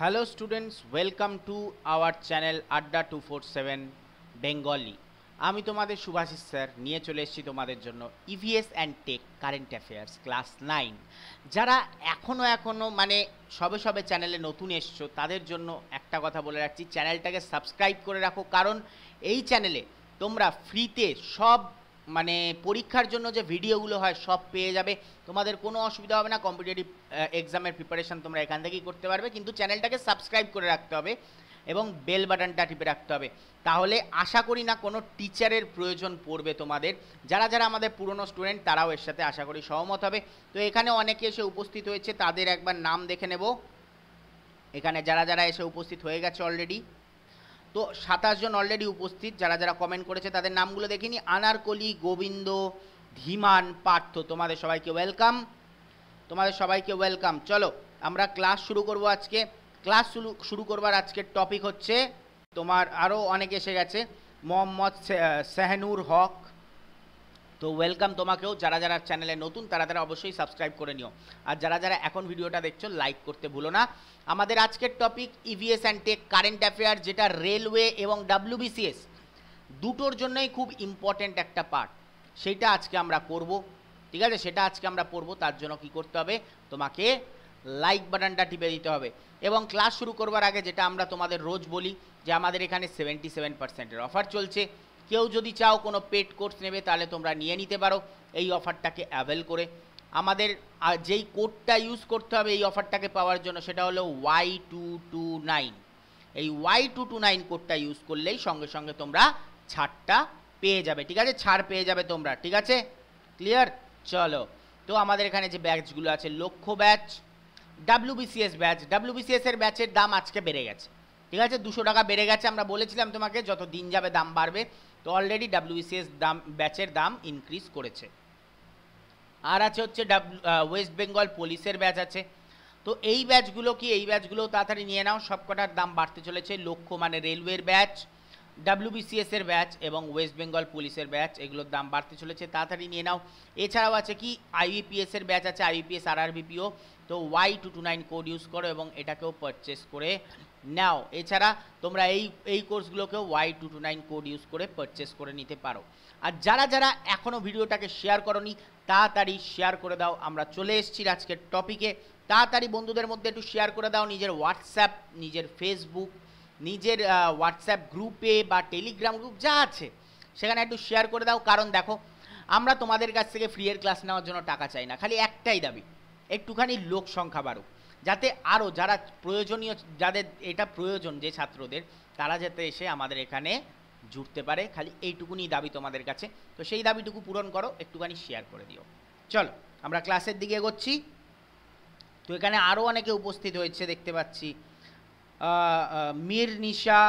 Hello students, welcome to our channel Adda 247 Bengali. আমি তোমাদের Subhashis sir নিয়ে চলে এসেছি তোমাদের জন্য EVS and tech current affairs class nine যারা এখনও এখনও মানে সবে সবে চ্যানেলে নতুন এসছো তাদের জন্য একটা কথা বলে রাখছি চ্যানেলটাকে সাবস্ক্রাইব করে রাখো কারণ এই চ্যানেলে তোমরা ফ্রিতে সব মানে পরীক্ষার জন্য যে ভিডিওগুলো হয় সব পেয়ে যাবে তোমাদের কোনো অসুবিধা হবে না কম্পিটিটিভ এক্সামের প্রিপারেশন তোমরা এখান থেকেই করতে পারবে, কিন্তু চ্যানেলটাকে সাবস্ক্রাইব করে রাখতে হবে এবং বেল বাটনটা টিপে রাখতে হবে। তাহলে আশা করি না কোনো টিচারের প্রয়োজন পড়বে তোমাদের। যারা যারা আমাদের পুরনো স্টুডেন্ট তারাও এর সাথে আশা করি সহমত হবে। তো এখানে অনেকে এসে উপস্থিত হয়েছে, তাদের একবার নাম দেখে নেব। এখানে যারা যারা এসে উপস্থিত হয়ে গেছে অলরেডি তো সাতাশ জন অলরেডি উপস্থিত, যারা যারা কমেন্ট করেছে, তাদের নামগুলো দেখিনি। আনারকলি, গোবিন্দ, ধীমান পার্থ, তোমাদের সবাইকে ওয়েলকাম তোমাদের সবাইকে ওয়েলকাম চলো, আমরা ক্লাস শুরু করব আজকে। ক্লাস শুরু করবার আজকের টপিক হচ্ছে, তোমার আরও অনেক এসে গেছে, মোহাম্মদ সেহনুর হক। তো ওয়েলকাম তোমাকেও, যারা যারা চ্যানেলে নতুন, তারা তারা অবশ্যই সাবস্ক্রাইব করে নিও। আর যারা যারা এখন ভিডিওটা দেখছ লাইক করতে ভুলো না। আমাদের আজকের topic EVS and tech current affair যেটা রেলওয়ে এবং ডাব্লিউবিসিএস দুটোর জন্যই খুব ইম্পর্ট্যান্ট একটা পার্ট সেইটা আজকে আমরা করব। ঠিক আছে? সেটা আজকে আমরা পড়ব, তার জন্য কি করতে হবে? তোমাকে লাইক বাটনটা টিপে দিতে হবে। এবং ক্লাস শুরু করবার আগে যেটা আমরা তোমাদের রোজ বলি, যে আমাদের এখানে সেভেন্টি সেভেন পার্সেন্টের অফার চলছে। কেউ যদি চাও কোনো পেড কোর্স নেবে, তাহলে তোমরা নিয়ে নিতে পারো এই অফারটাকে অ্যাভেল করে। আমাদের যেই কোডটা ইউজ করতে হবে এই অফারটাকে পাওয়ার জন্য সেটা হলো ওয়াই টু টু নাইন এই ওয়াই টু টু নাইন কোডটা ইউজ করলেই সঙ্গে সঙ্গে তোমরা ছাড়টা পেয়ে যাবে। ঠিক আছে? ছাড় পেয়ে যাবে তোমরা। ঠিক আছে? ক্লিয়ার চলো। তো আমাদের এখানে যে ব্যাচগুলো আছে, লক্ষ্য ব্যাচ ডাব্লিউবিসিএস ব্যাচ। ডাব্লিউবিসিএস এর ব্যাচের দাম আজকে বেড়ে গেছে। ঠিক আছে? দুশো টাকা বেড়ে গেছে, আমরা বলেছিলাম তোমাকে, যত দিন যাবে দাম বাড়বে। তো অলরেডি ডাব্লিউবিসিএস দাম, ব্যাচের দাম ইনক্রিজ করেছে। আর আছে হচ্ছে ডাব্লিউ ওয়েস্ট বেঙ্গল পুলিশের ব্যাচ আছে। তো এই ব্যাচগুলো কি, এই ব্যাচগুলো তাড়াতাড়ি নিয়ে নাও, সবকটার দাম বাড়তে চলেছে। লক্ষ্য মানে রেলওয়ের ব্যাচ ডাব্লিউবিসিএস এর ব্যাচ এবং ওয়েস্ট বেঙ্গল পুলিশের ব্যাচ এগুলোর দাম বাড়তে চলেছে, তাড়াতাড়ি নিয়ে নাও। এছাড়াও আছে কি? আইবিপিএস এর ব্যাচ আছে আইবিপিএস আর আরবিপিও তো Y two two nine code use করো এবং এটাকেও পারচেস করে নাও। এছাড়া তোমরা এই এই কোর্সগুলোকেও Y two two nine code use করে পারচেস করে নিতে পারো। আর যারা যারা এখনও ভিডিওটাকে শেয়ার করনি, তাড়াতাড়ি শেয়ার করে দাও। আমরা চলে এসেছি আজকের টপিকে তাড়াতাড়ি বন্ধুদের মধ্যে একটু শেয়ার করে দাও। নিজের হোয়াটসঅ্যাপ নিজের ফেসবুক নিজের হোয়াটসঅ্যাপ গ্রুপে বা টেলিগ্রাম গ্রুপ যা আছে, সেখানে একটু শেয়ার করে দাও। কারণ দেখো, আমরা তোমাদের কাছ থেকে ফ্রি এর ক্লাস নেওয়ার জন্য টাকা চাই না। খালি একটাই দাবি, একটুখানি লোক সংখ্যা বাড়ুক। যাতে আরও যারা প্রয়োজনীয়, যাদের এটা প্রয়োজন যে ছাত্রদের, তারা যাতে এসে আমাদের এখানে জুড়তে পারে। খালি এইটুকুনি দাবি তোমাদের কাছে। তো সেই দাবিটুকু পূরণ করো, একটুখানি শেয়ার করে দিও। চলো, আমরা ক্লাসের দিকে এগোচ্ছি। তো এখানে আরও অনেকে উপস্থিত হয়েছে, দেখতে পাচ্ছি। মীর নিশা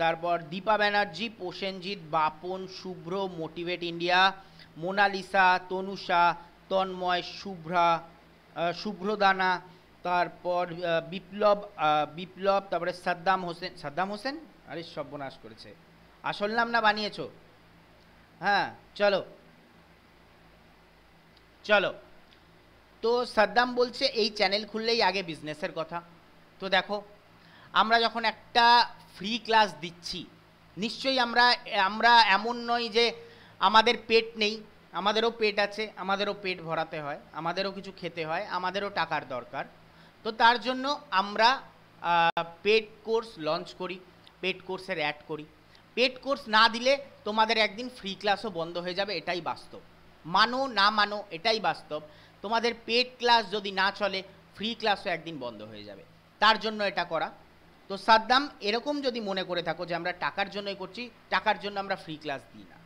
তারপর দীপা ব্যানার্জি, প্রসেনজিৎ, বাপন, শুভ্র, মোটিভেট ইন্ডিয়া, মোনালিসা, তনুষা, তন্ময়, শুভ্রা শুভ্রদানা, তারপর বিপ্লব বিপ্লব, তারপরে সাদ্দাম হোসেন সাদ্দাম হোসেন? আরে, সর্বনাশ করেছে। আসল নাম না বানিয়েছো? হ্যাঁ চলো। চলো। তো সাদ্দাম বলছে, এই চ্যানেল খুললেই আগে বিজনেসের কথা। তো দেখো, আমরা যখন একটা ফ্রি ক্লাস দিচ্ছি, নিশ্চয়ই আমরা আমরা এমন নয় যে আমাদের পেট নেই, আমাদেরও পেট আছে, আমাদেরও পেট ভরাতে হয়, আমাদেরও কিছু খেতে হয়, আমাদেরও টাকার দরকার। তো তার জন্য আমরা পেড কোর্স লঞ্চ করি পেড কোর্সের অ্যাড করি। পেড কোর্স না দিলে তোমাদের একদিন ফ্রি ক্লাসও বন্ধ হয়ে যাবে, এটাই বাস্তব। মানো, না মানো, এটাই বাস্তব। তোমাদের পেড ক্লাস যদি না চলে ফ্রি ক্লাসও একদিন বন্ধ হয়ে যাবে। তার জন্য এটা করা। তো সাদ্দাম এরকম যদি মনে করে থাকো যে আমরা টাকার জন্যই করছি, টাকার জন্য আমরা ফ্রি ক্লাস দিই না।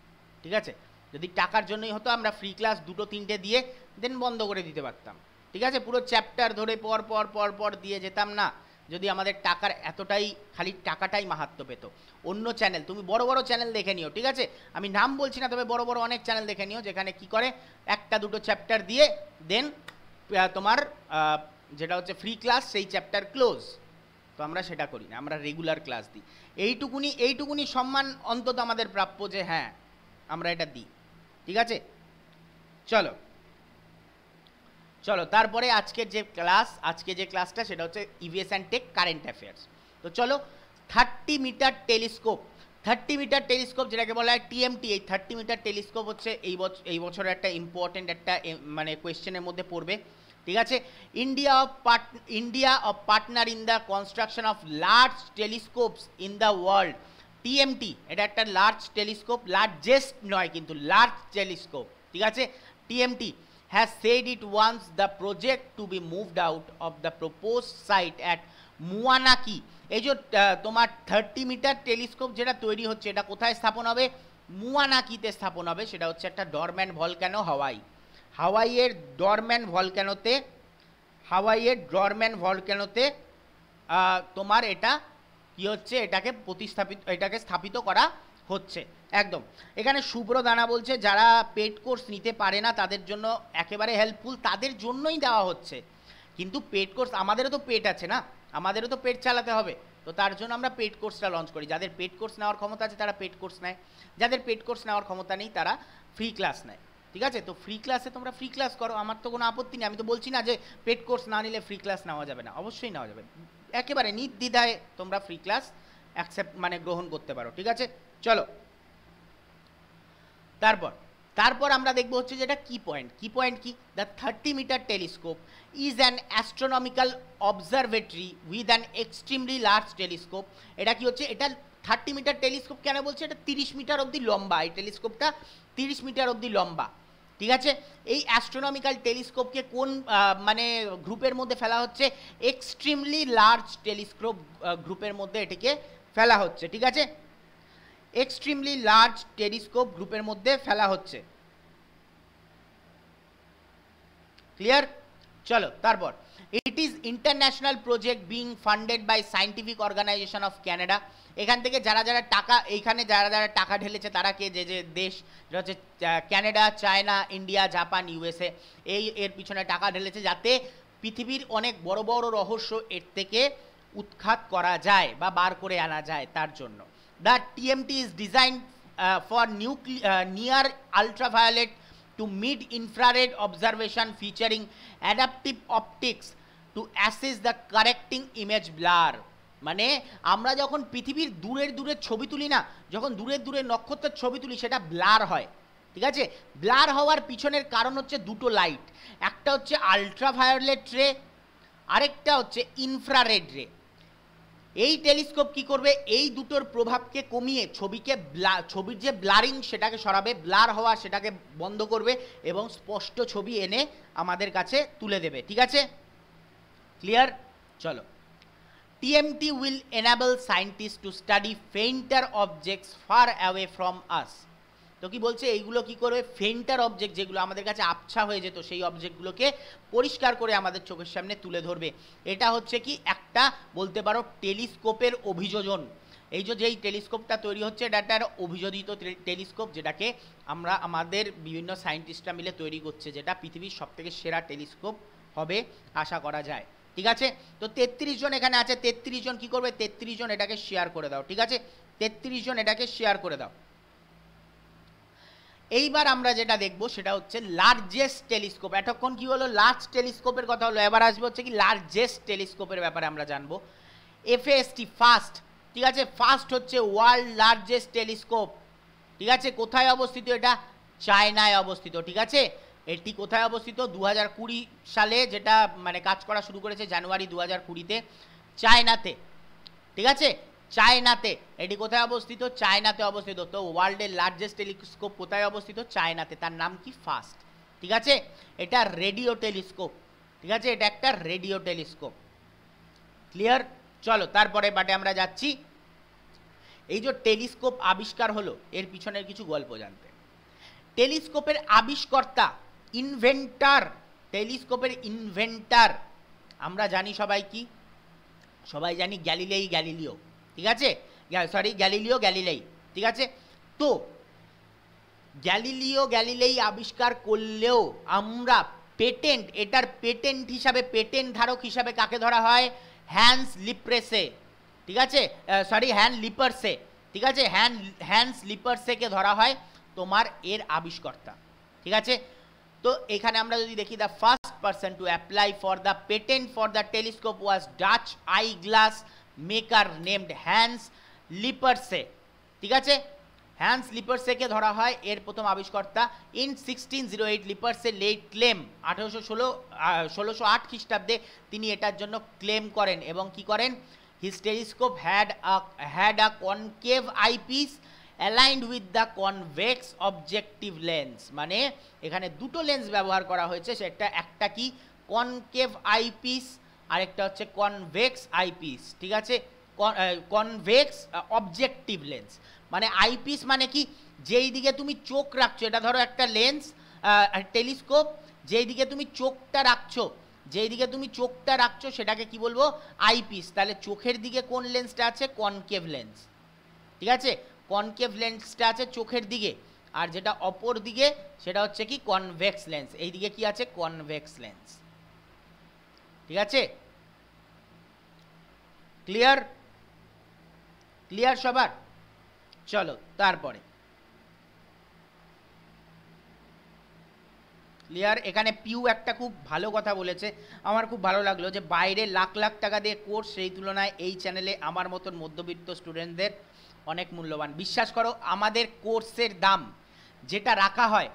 ঠিক আছে? যদি টাকার জন্যই হতো, আমরা ফ্রি ক্লাস দুটো তিনটে দিয়ে দেন বন্ধ করে দিতে পারতাম। ঠিক আছে? পুরো চ্যাপ্টার ধরে পর পর পর পর দিয়ে যেতাম না। যদি আমাদের টাকার এতটাই, খালি টাকাটাই মাহাত্ম পেত। অন্য চ্যানেল তুমি বড় বড় চ্যানেল দেখে নিও, ঠিক আছে? আমি নাম বলছি না, তবে বড় বড় অনেক চ্যানেল দেখে নিও, যেখানে কি করে? একটা, দুটো চ্যাপ্টার দিয়ে দেন তোমার যেটা হচ্ছে ফ্রি ক্লাস সেই চ্যাপ্টার ক্লোজ তো আমরা সেটা করি না, আমরা রেগুলার ক্লাস দিই। এইটুকুনি এইটুকুনি সম্মান অন্তত আমাদের প্রাপ্য যে হ্যাঁ আমরা এটা দিই। ঠিক আছে? চলো। চলো, তারপরে আজকের যে ক্লাস আজকে যে ক্লাসটা সেটা হচ্ছে EVS and tech current affairs তো চলো thirty metre telescope thirty metre telescope যেটাকে বলা হয় টিএমটি এই থার্টি মিটার টেলিস্কোপ হচ্ছে এই বছর এই বছরের একটা ইম্পর্টেন্ট একটা মানে কোয়েশ্চেনের মধ্যে পড়বে। ঠিক আছে? India of part India of partner in the construction of large telescopes in the world TMT এটা একটা লার্জ টেলিস্কোপ লার্জেস্ট নয় কিন্তু লার্জ টেলিস্কোপ ঠিক আছে? TMT has said it wants the project to be moved out of the propose site at Mauna Kea এই যে তোমার thirty metre telescope যেটা তৈরি হচ্ছে, এটা কোথায় স্থাপন হবে? মুয়ানাকিতে স্থাপন হবে, সেটা হচ্ছে একটা ডরম্যান ভলক্যানো হাওয়াই হাওয়াইয়ের ডরম্যান ভলক্যানোতে, হাওয়াইয়ের ডরম্যান ভলক্যানোতে তোমার এটা কি হচ্ছে? এটাকে প্রতিস্থাপিত, এটাকে স্থাপিত করা হচ্ছে। একদম। এখানে শুভ্র দানা বলছে, যারা পেড কোর্স নিতে পারে না, তাদের জন্য একেবারে হেল্পফুল তাদের জন্যই দেওয়া হচ্ছে। কিন্তু পেড কোর্স আমাদেরও তো পেট আছে না? আমাদেরও তো পেট চালাতে হবে। তো তার জন্য আমরা পেড কোর্সটা লঞ্চ করি। যাদের পেড কোর্স নেওয়ার ক্ষমতা আছে, তারা পেড কোর্স নেয়। যাদের পেড কোর্স নেওয়ার ক্ষমতা নেই, তারা ফ্রি ক্লাস নেয়। ঠিক আছে? তো ফ্রি ক্লাসে তোমরা ফ্রি ক্লাস করো, আমার তো কোনো আপত্তি নেই। আমি তো বলছি না যে পেড কোর্স না নিলে ফ্রি ক্লাস নেওয়া যাবে না। অবশ্যই নেওয়া যাবে। একেবারে নির্দ্বিধায় তোমরা ফ্রি ক্লাস অ্যাকসেপ্ট মানে গ্রহণ করতে পারো, ঠিক আছে? চলো। তারপর তারপর আমরা দেখব হচ্ছে যেটা কি পয়েন্ট কি পয়েন্ট কি? The thirty metre telescope is an astronomical observatory with an extremely large telescope এটা কি হচ্ছে? এটা থার্টি মিটার টেলিস্কোপ কেন বলছে? এটা তিরিশ মিটার অবধি লম্বা। এই টেলিস্কোপটা তিরিশ মিটার অবধি লম্বা। ঠিক আছে? এই অ্যাস্ট্রোনমিক্যাল টেলিস্কোপকে কোন মানে গ্রুপের মধ্যে ফেলা হচ্ছে? এক্সট্রিমলি লার্জ টেলিস্কোপ গ্রুপের মধ্যে এটিকে ফেলা হচ্ছে, ঠিক আছে? এক্সট্রিমলি লার্জ টেলিস্কোপ গ্রুপের মধ্যে ফেলা হচ্ছে। ক্লিয়ার চলো, তারপর। It is international project being funded by scientific organisation of Canada এখান থেকে যারা যারা টাকা, এইখানে যারা যারা টাকা ঢেলেছে, তারা কে? যে যে দেশ হচ্ছে Canada China India Japan USA এই এর পিছনে টাকা ঢেলেছে যাতে পৃথিবীর অনেক বড় বড় রহস্য এর থেকে উৎখাত করা যায় বা বার করে আনা যায় তার জন্য। The TMT is design for nuclei near ultraviolet to mid infrared observation featuring adaptive optics to assess the correcting image blur মানে আমরা যখন পৃথিবীর দূরের দূরের ছবি তুলি না, যখন দূরের দূরের নক্ষত্রের ছবি তুলি, সেটা ব্লার হয়। ঠিক আছে? ব্লার হওয়ার পিছনের কারণ হচ্ছে দুটো লাইট একটা হচ্ছে আলট্রাভায়োলেট রে আরেকটা হচ্ছে ইনফ্রারেড রে এই টেলিস্কোপ কি করবে? এই দুটোর প্রভাবকে কমিয়ে ছবিকে ছবির যে ব্লারিং সেটাকে সরাবে, ব্লার হওয়া সেটাকে বন্ধ করবে এবং স্পষ্ট ছবি এনে আমাদের কাছে তুলে দেবে। ঠিক আছে? ক্লিয়ার চলো। TMT will enable scientist to study fainter objects far away from us তো কি বলছে? এইগুলো কি করবে ফেন্টার অবজেক্ট যেগুলো আমাদের কাছে আবছা হয়ে যেত, সেই অবজেক্টগুলোকে পরিষ্কার করে আমাদের চোখের সামনে তুলে ধরবে। এটা হচ্ছে কি? একটা বলতে পারো টেলিস্কোপের অভিযোজন। এই যে যেই টেলিস্কোপটা তৈরি হচ্ছে, এটা একটা অভিযোজিত টেলিস্কোপ যেটাকে আমরা আমাদের বিভিন্ন সায়েন্টিস্টরা মিলে তৈরি করছে, যেটা পৃথিবীর সবথেকে সেরা টেলিস্কোপ হবে আশা করা যায়। ঠিক আছে? তো তেত্রিশ জন এখানে আছে, তেত্রিশ জন কি করবে? তেত্রিশ জন এটাকে শেয়ার করে দাও। ঠিক আছে? তেত্রিশ জন এটাকে শেয়ার করে দাও। এইবার আমরা যেটা দেখব সেটা হচ্ছে লার্জেস্ট টেলিস্কোপ এতক্ষণ কি হলো? লার্জ টেলিস্কোপের কথা হলো। এবার আসবে হচ্ছে কি লার্জেস্ট টেলিস্কোপের ব্যাপারে আমরা জানব। এফএসটি ফার্স্ট ঠিক আছে? ফার্স্ট হচ্ছে ওয়ার্ল্ড লার্জেস্ট টেলিস্কোপ ঠিক আছে? কোথায় অবস্থিত এটা? চায়নায় অবস্থিত, ঠিক আছে? এটি কোথায় অবস্থিত? দু হাজার কুড়ি সালে যেটা মানে কাজ করা শুরু করেছে জানুয়ারি দু হাজার কুড়িতে, চায়নাতে। ঠিক আছে? চায়নাতে। এটি কোথায় অবস্থিত? চায়নাতে অবস্থিত। তো ওয়ার্ল্ডের লার্জেস্ট টেলিস্কোপ কোথায় অবস্থিত? চায়নাতে। তার নাম কি? ফাস্ট ঠিক আছে? এটা রেডিও টেলিস্কোপ ঠিক আছে? এটা একটা রেডিও টেলিস্কোপ ক্লিয়ার চলো তারপরে বাটে আমরা যাচ্ছি। এই যে টেলিস্কোপ আবিষ্কার হলো, এর পিছনের কিছু গল্প জানতে। টেলিস্কোপের আবিষ্কর্তা ইনভেন্টার টেলিস্কোপের ইনভেন্টার আমরা জানি সবাই কি? সবাই জানি গ্যালিলেই গ্যালিলিও। ঠিক আছে? সরি গ্যালিলিও গ্যালিলেই, ঠিক আছে? তো, গ্যালিলিও গ্যালিলেই আবিষ্কার করলেও আমরা পেটেন্ট, এটার পেটেন্ট হিসাবে, পেটেন্ট ধারক হিসাবে কাকে ধরা হয়? হ্যান্স লিপ্রেসে, ঠিক আছে? সরি হ্যান্ড লিপার্সে, ঠিক আছে? হ্যান্ড হ্যান্স লিপারসেকে ধরা হয়? তোমার এর আবিষ্কর্তা, ঠিক আছে? তো এখানে আমরা যদি দেখি the first person to apply for the patent for the telescope was Dutch eye glass maker named Hans Lippershey ঠিক আছে? হ্যান্স লিপারসেকে ধরা হয় এর প্রথম আবিষ্কর্তা in sixteen zero eight Lippershey late claim আঠেরোশো ষোলো ষোলোশো আট খ্রিস্টাব্দে তিনি এটার জন্য ক্লেম করেন এবং কি করেন? His telescope had a had a concave eyepiece aligned with the convex objective lens মানে এখানে দুটো লেন্স ব্যবহার করা হয়েছে, সেটা একটা কি? কনকেভ আইপিস আরেকটা হচ্ছে কনভেক্স আইপিস ঠিক আছে? কনভেক্স অবজেক্টিভ লেন্স মানে আইপিস মানে কি? যেই দিকে তুমি চোখ রাখছো, এটা ধরো একটা লেন্স টেলিস্কোপ যেই দিকে তুমি চোখটা রাখছো, যেই দিকে তুমি চোখটা রাখছো, সেটাকে কি বলব? আইপিস তাহলে চোখের দিকে কোন লেন্সটা আছে? কনকেভ লেন্স ঠিক আছে? কনকেভ লেন্সটা আছে চোখের দিকে, আর যেটা অপর দিকে, সেটা হচ্ছে কি? কনভেক্স লেন্স এই দিকে কি আছে? কনভেক্স লেন্স ঠিক আছে? ক্লিয়ার ক্লিয়ার সবার? চলো, তারপরে। ক্লিয়ার এখানে পিউ একটা খুব ভালো কথা বলেছে। আমার খুব ভালো লাগল যে বাইরে লাখ লাখ টাকা দিয়ে কোর্স সেই তুলনায় এই চ্যানেলে আমার মতন মধ্যবিত্ত স্টুডেন্টদের অনেক মূল্যবান। বিশ্বাস করো, আমাদের কোর্সের দাম যেটা রাখা হয়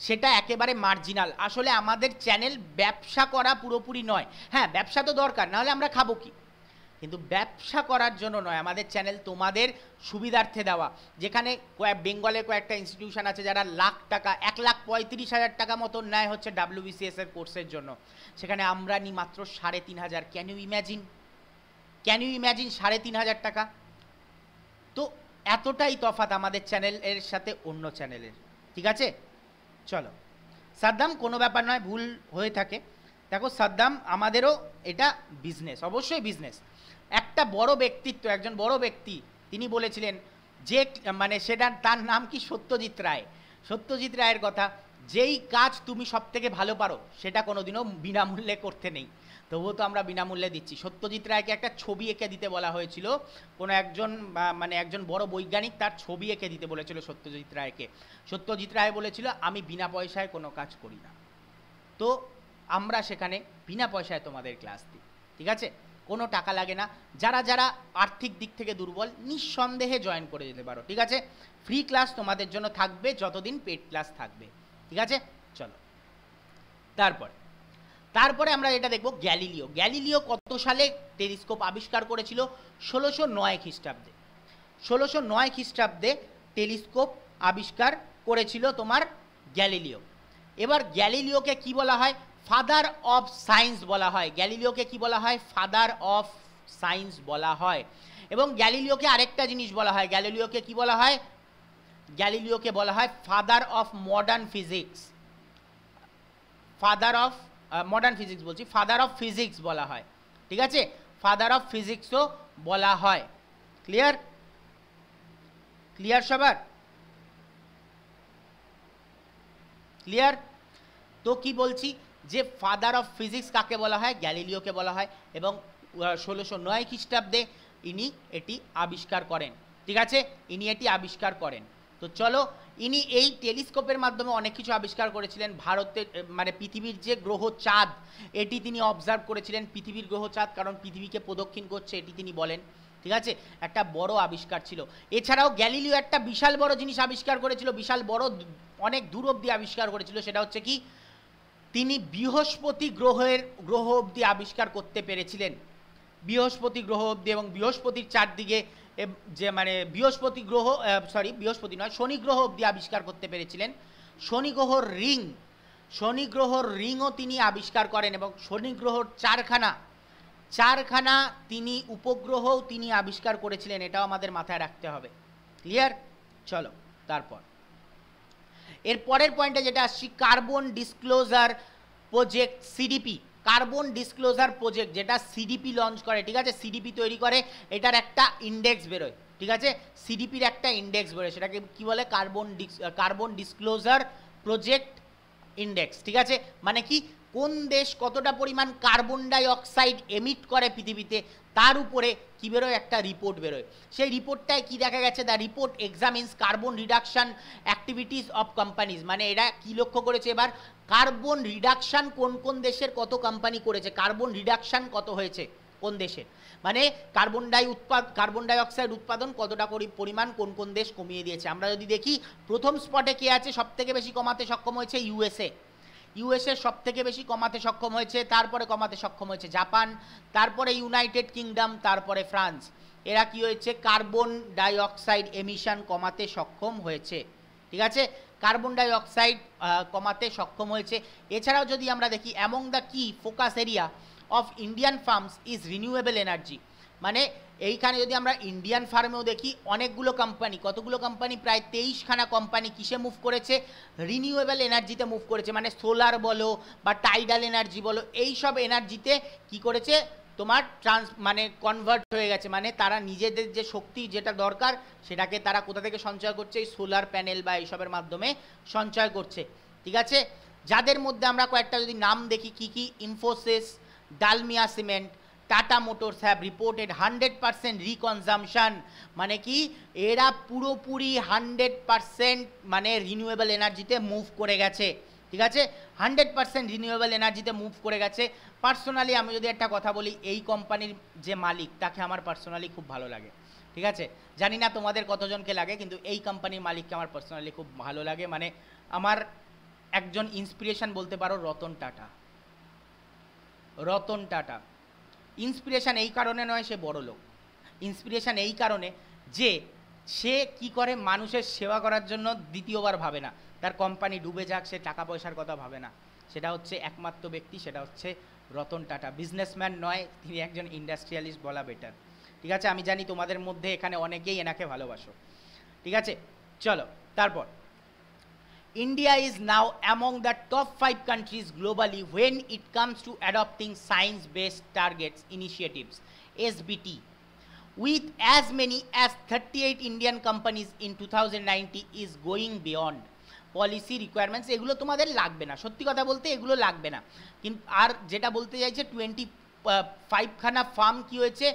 সেটা একেবারে মার্জিনাল আসলে আমাদের চ্যানেল ব্যবসা করা পুরোপুরি নয়। হ্যাঁ ব্যবসা তো দরকার, নাহলে আমরা খাব কি? কিন্তু ব্যবসা করার জন্য নয়, আমাদের চ্যানেল তোমাদের সুবিধার্থে দেওয়া। যেখানে কয়েক, বেঙ্গলে কয়েকটা ইনস্টিটিউশন আছে যারা লাখ টাকা, এক লাখ পঁয়ত্রিশ হাজার টাকা মতো নেয় হচ্ছে ডাব্লিউবিসিএস এর কোর্সের জন্য। সেখানে আমরা নিই মাত্র সাড়ে তিন হাজার। Can you imagine can you imagine সাড়ে তিন হাজার টাকা? তো এতটাই তফাত আমাদের চ্যানেলের সাথে অন্য চ্যানেলের ঠিক আছে? চলো। সাদ্দাম কোনো ব্যাপার নয়, ভুল হয়ে থাকে। দেখো, সাদ্দাম আমাদেরও এটা বিজনেস অবশ্যই বিজনেস একটা বড় ব্যক্তিত্ব, একজন বড় ব্যক্তি, তিনি বলেছিলেন যে মানে সেটা, তার নাম কি সত্যজিৎ রায়? সত্যজিৎ রায়ের কথা, যেই কাজ তুমি সব থেকে ভালো পারো, সেটা কোনোদিনও বিনামূল্যে করতে নেই। তবুও তো আমরা বিনামূল্যে দিচ্ছি। সত্যজিৎ রায়কে একটা ছবি এঁকে দিতে বলা হয়েছিল। কোনো একজন মানে একজন বড় বৈজ্ঞানিক তার ছবি এঁকে দিতে বলেছিল সত্যজিৎ রায়কে। সত্যজিৎ রায় বলেছিল, আমি বিনা পয়সায় কোনো কাজ করি না। তো আমরা সেখানে বিনা পয়সায় তোমাদের ক্লাস দিই। ঠিক আছে? কোনো টাকা লাগে না। যারা যারা আর্থিক দিক থেকে দুর্বল, নিঃসন্দেহে জয়েন করে যেতে পারো। ঠিক আছে? ফ্রি ক্লাস তোমাদের জন্য থাকবে, যতদিন পেড ক্লাস থাকবে। ঠিক আছে? চলো। তারপরে তারপরে আমরা এটা দেখব গ্যালিলিও। গ্যালিলিও কত সালে টেলিস্কোপ আবিষ্কার করেছিল? ষোলোশো নয় খ্রিস্টাব্দে। ষোলোশো নয় খ্রিস্টাব্দে টেলিস্কোপ আবিষ্কার করেছিল তোমার গ্যালিলিও। এবার গ্যালিলিওকে কি বলা হয়? ফাদার অফ সায়েন্স বলা হয়। গ্যালিলিওকে কি বলা হয়? ফাদার অফ সায়েন্স বলা হয়। এবং গ্যালিলিওকে আরেকটা জিনিস বলা হয়। গ্যালিলিওকে কি বলা হয়? গ্যালিলিওকে বলা হয় father of modern physics father of modern physics বলছি ফাদার অফ ফিজিক্স বলা হয়। ঠিক আছে? ফাদার অফ ফিজিক্সও বলা হয়। ক্লিয়ার ক্লিয়ার সবার? ক্লিয়ার তো কি বলছি, যে ফাদার অফ ফিজিক্স কাকে বলা হয়? গ্যালিলিওকে বলা হয় এবং ষোলোশো নয় খ্রিস্টাব্দে ইনি এটি আবিষ্কার করেন। ঠিক আছে? ইনি এটি আবিষ্কার করেন। তো চলো ইনি এই টেলিস্কোপের মাধ্যমে অনেক কিছু আবিষ্কার করেছিলেন। ভারতের মানে পৃথিবীর যে গ্রহ চাঁদ, এটি তিনি অবজার্ভ করেছিলেন পৃথিবীর গ্রহ চাঁদ, কারণ পৃথিবীকে প্রদক্ষিণ করছে, এটি তিনি বলেন। ঠিক আছে? একটা বড় আবিষ্কার ছিল। এছাড়াও গ্যালিলিও একটা বিশাল বড় জিনিস আবিষ্কার করেছিল, বিশাল বড় অনেক দূর অব্দি আবিষ্কার করেছিল, সেটা হচ্ছে কি? তিনি বৃহস্পতি গ্রহের, গ্রহ অবধি আবিষ্কার করতে পেরেছিলেন। বৃহস্পতি গ্রহ অবধি এবং বৃহস্পতির চারদিকে যে মানে বৃহস্পতি গ্রহ সরি বৃহস্পতি নয়, শনি গ্রহ অবধি আবিষ্কার করতে পেরেছিলেন। শনি গ্রহর রিং, শনি গ্রহর রিংও তিনি আবিষ্কার করেন এবং শনি গ্রহর চারখানা চারখানা তিনি উপগ্রহও তিনি আবিষ্কার করেছিলেন, এটাও আমাদের মাথায় রাখতে হবে। ক্লিয়ার চলো, তারপর। এর পরের পয়েন্টে যেটা আসছি carbon disclosure project CDP carbon disclosure project যেটা সিডিপি লঞ্চ করে, ঠিক আছে? সিডিপি তৈরি করে, এটার একটা ইন্ডেক্স বেরোয়, ঠিক আছে? সিডিপির একটা ইন্ডেক্স বেরোয়, সেটাকে কি বলে? Carbon carbon disclosure project index ঠিক আছে? মানে কি? কোন দেশ কতটা পরিমাণ কার্বন ডাই অক্সাইড এমিট করে পৃথিবীতে, তার উপরে কী বেরোয়? একটা রিপোর্ট বেরোয়। সেই রিপোর্টটায় কি দেখা গেছে? The report examines carbon reduction activities of companies মানে এরা কি লক্ষ্য করেছে এবার? কার্বন রিডাকশান কোন কোন দেশের কত কোম্পানি করেছে? কার্বন রিডাকশান কত হয়েছে কোন দেশের? মানে কার্বন ডাই উৎপাদ কার্বন ডাইঅক্সাইড উৎপাদন কতটা পরিমাণ কোন কোন দেশ কমিয়ে দিয়েছে? আমরা যদি দেখি, প্রথম স্পটে কে আছে? সব থেকে বেশি কমাতে সক্ষম হয়েছে ইউএসএ ইউএসএ সব থেকে বেশি কমাতে সক্ষম হয়েছে, তারপরে কমাতে সক্ষম হয়েছে জাপান তারপরে ইউনাইটেড কিংডম তারপরে ফ্রান্স এরা কি হয়েছে? কার্বন ডাইঅক্সাইড এমিশন কমাতে সক্ষম হয়েছে। ঠিক আছে? কার্বন ডাইঅক্সাইড কমাতে সক্ষম হয়েছে। এছাড়াও যদি আমরা দেখি among the key focus area of Indian firms is renewable energy মানে এইখানে যদি আমরা ইন্ডিয়ান ফার্মেও দেখি, অনেকগুলো কোম্পানি কতগুলো কোম্পানি প্রায় তেইশখানা কোম্পানি কিসে মুভ করেছে? রিনিউয়েবল এনার্জিতে মুভ করেছে। মানে সোলার বলো বা টাইডাল এনার্জি বলো এই সব এনার্জিতে কি করেছে? তোমার ট্রান্স মানে কনভার্ট হয়ে গেছে মানে তারা নিজেদের যে শক্তি যেটা দরকার, সেটাকে তারা কোথা থেকে সঞ্চয় করছে? এই সোলার প্যানেল বা এইসবের মাধ্যমে সঞ্চয় করছে। ঠিক আছে? যাদের মধ্যে আমরা কয়েকটা যদি নাম দেখি, কি কি? Infosys Dalmia cement Tata motors have reported hundred percent reconsumption মানে কি? এরা পুরোপুরি হান্ড্রেড পারসেন্ট মানে রিনিউয়েবল এনার্জিতে মুভ করে গেছে। ঠিক আছে? হান্ড্রেড পারসেন্ট রিনিউয়েবল এনার্জিতে মুভ করে গেছে। পার্সোনালি আমি যদি একটা কথা বলি, এই কোম্পানির যে মালিক, তাকে আমার পার্সোনালি খুব ভালো লাগে। ঠিক আছে? জানি না তোমাদের কতজনকে লাগে, কিন্তু এই কোম্পানির মালিককে আমার পার্সোনালি খুব ভালো লাগে। মানে আমার একজন ইন্সপিরেশন বলতে পারো, রতন টাটা। রতন টাটা। ইন্সপিরেশান এই কারণে নয়, সে বড় লোক। ইন্সপিরেশান এই কারণে যে, সে কি করে মানুষের সেবা করার জন্য দ্বিতীয়বার ভাবে না। তার কোম্পানি ডুবে যাক, সে টাকা পয়সার কথা ভাবে না। সেটা হচ্ছে একমাত্র ব্যক্তি, সেটা হচ্ছে রতন টাটা। বিজনেসম্যান নয়, তিনি একজন ইন্ডাস্ট্রিয়ালিস্ট বলা বেটার ঠিক আছে? আমি জানি তোমাদের মধ্যে এখানে অনেকেই এনাকে ভালোবাসো। ঠিক আছে? চলো, তারপর। India is now among the top five countries globally when it comes to adopting science based targets initiatives S BT with as many as thirty eight Indian companies in two thousand ninety is going beyond policy requirements এগুলো তোমাদের লাগবে না। সত্যি কথা বলতে এগুলো লাগবে না। কিন্তু আর যেটা বলতে চাইছে টোয়েন্টি ফাইভখানা ফার্ম কি হয়েছে,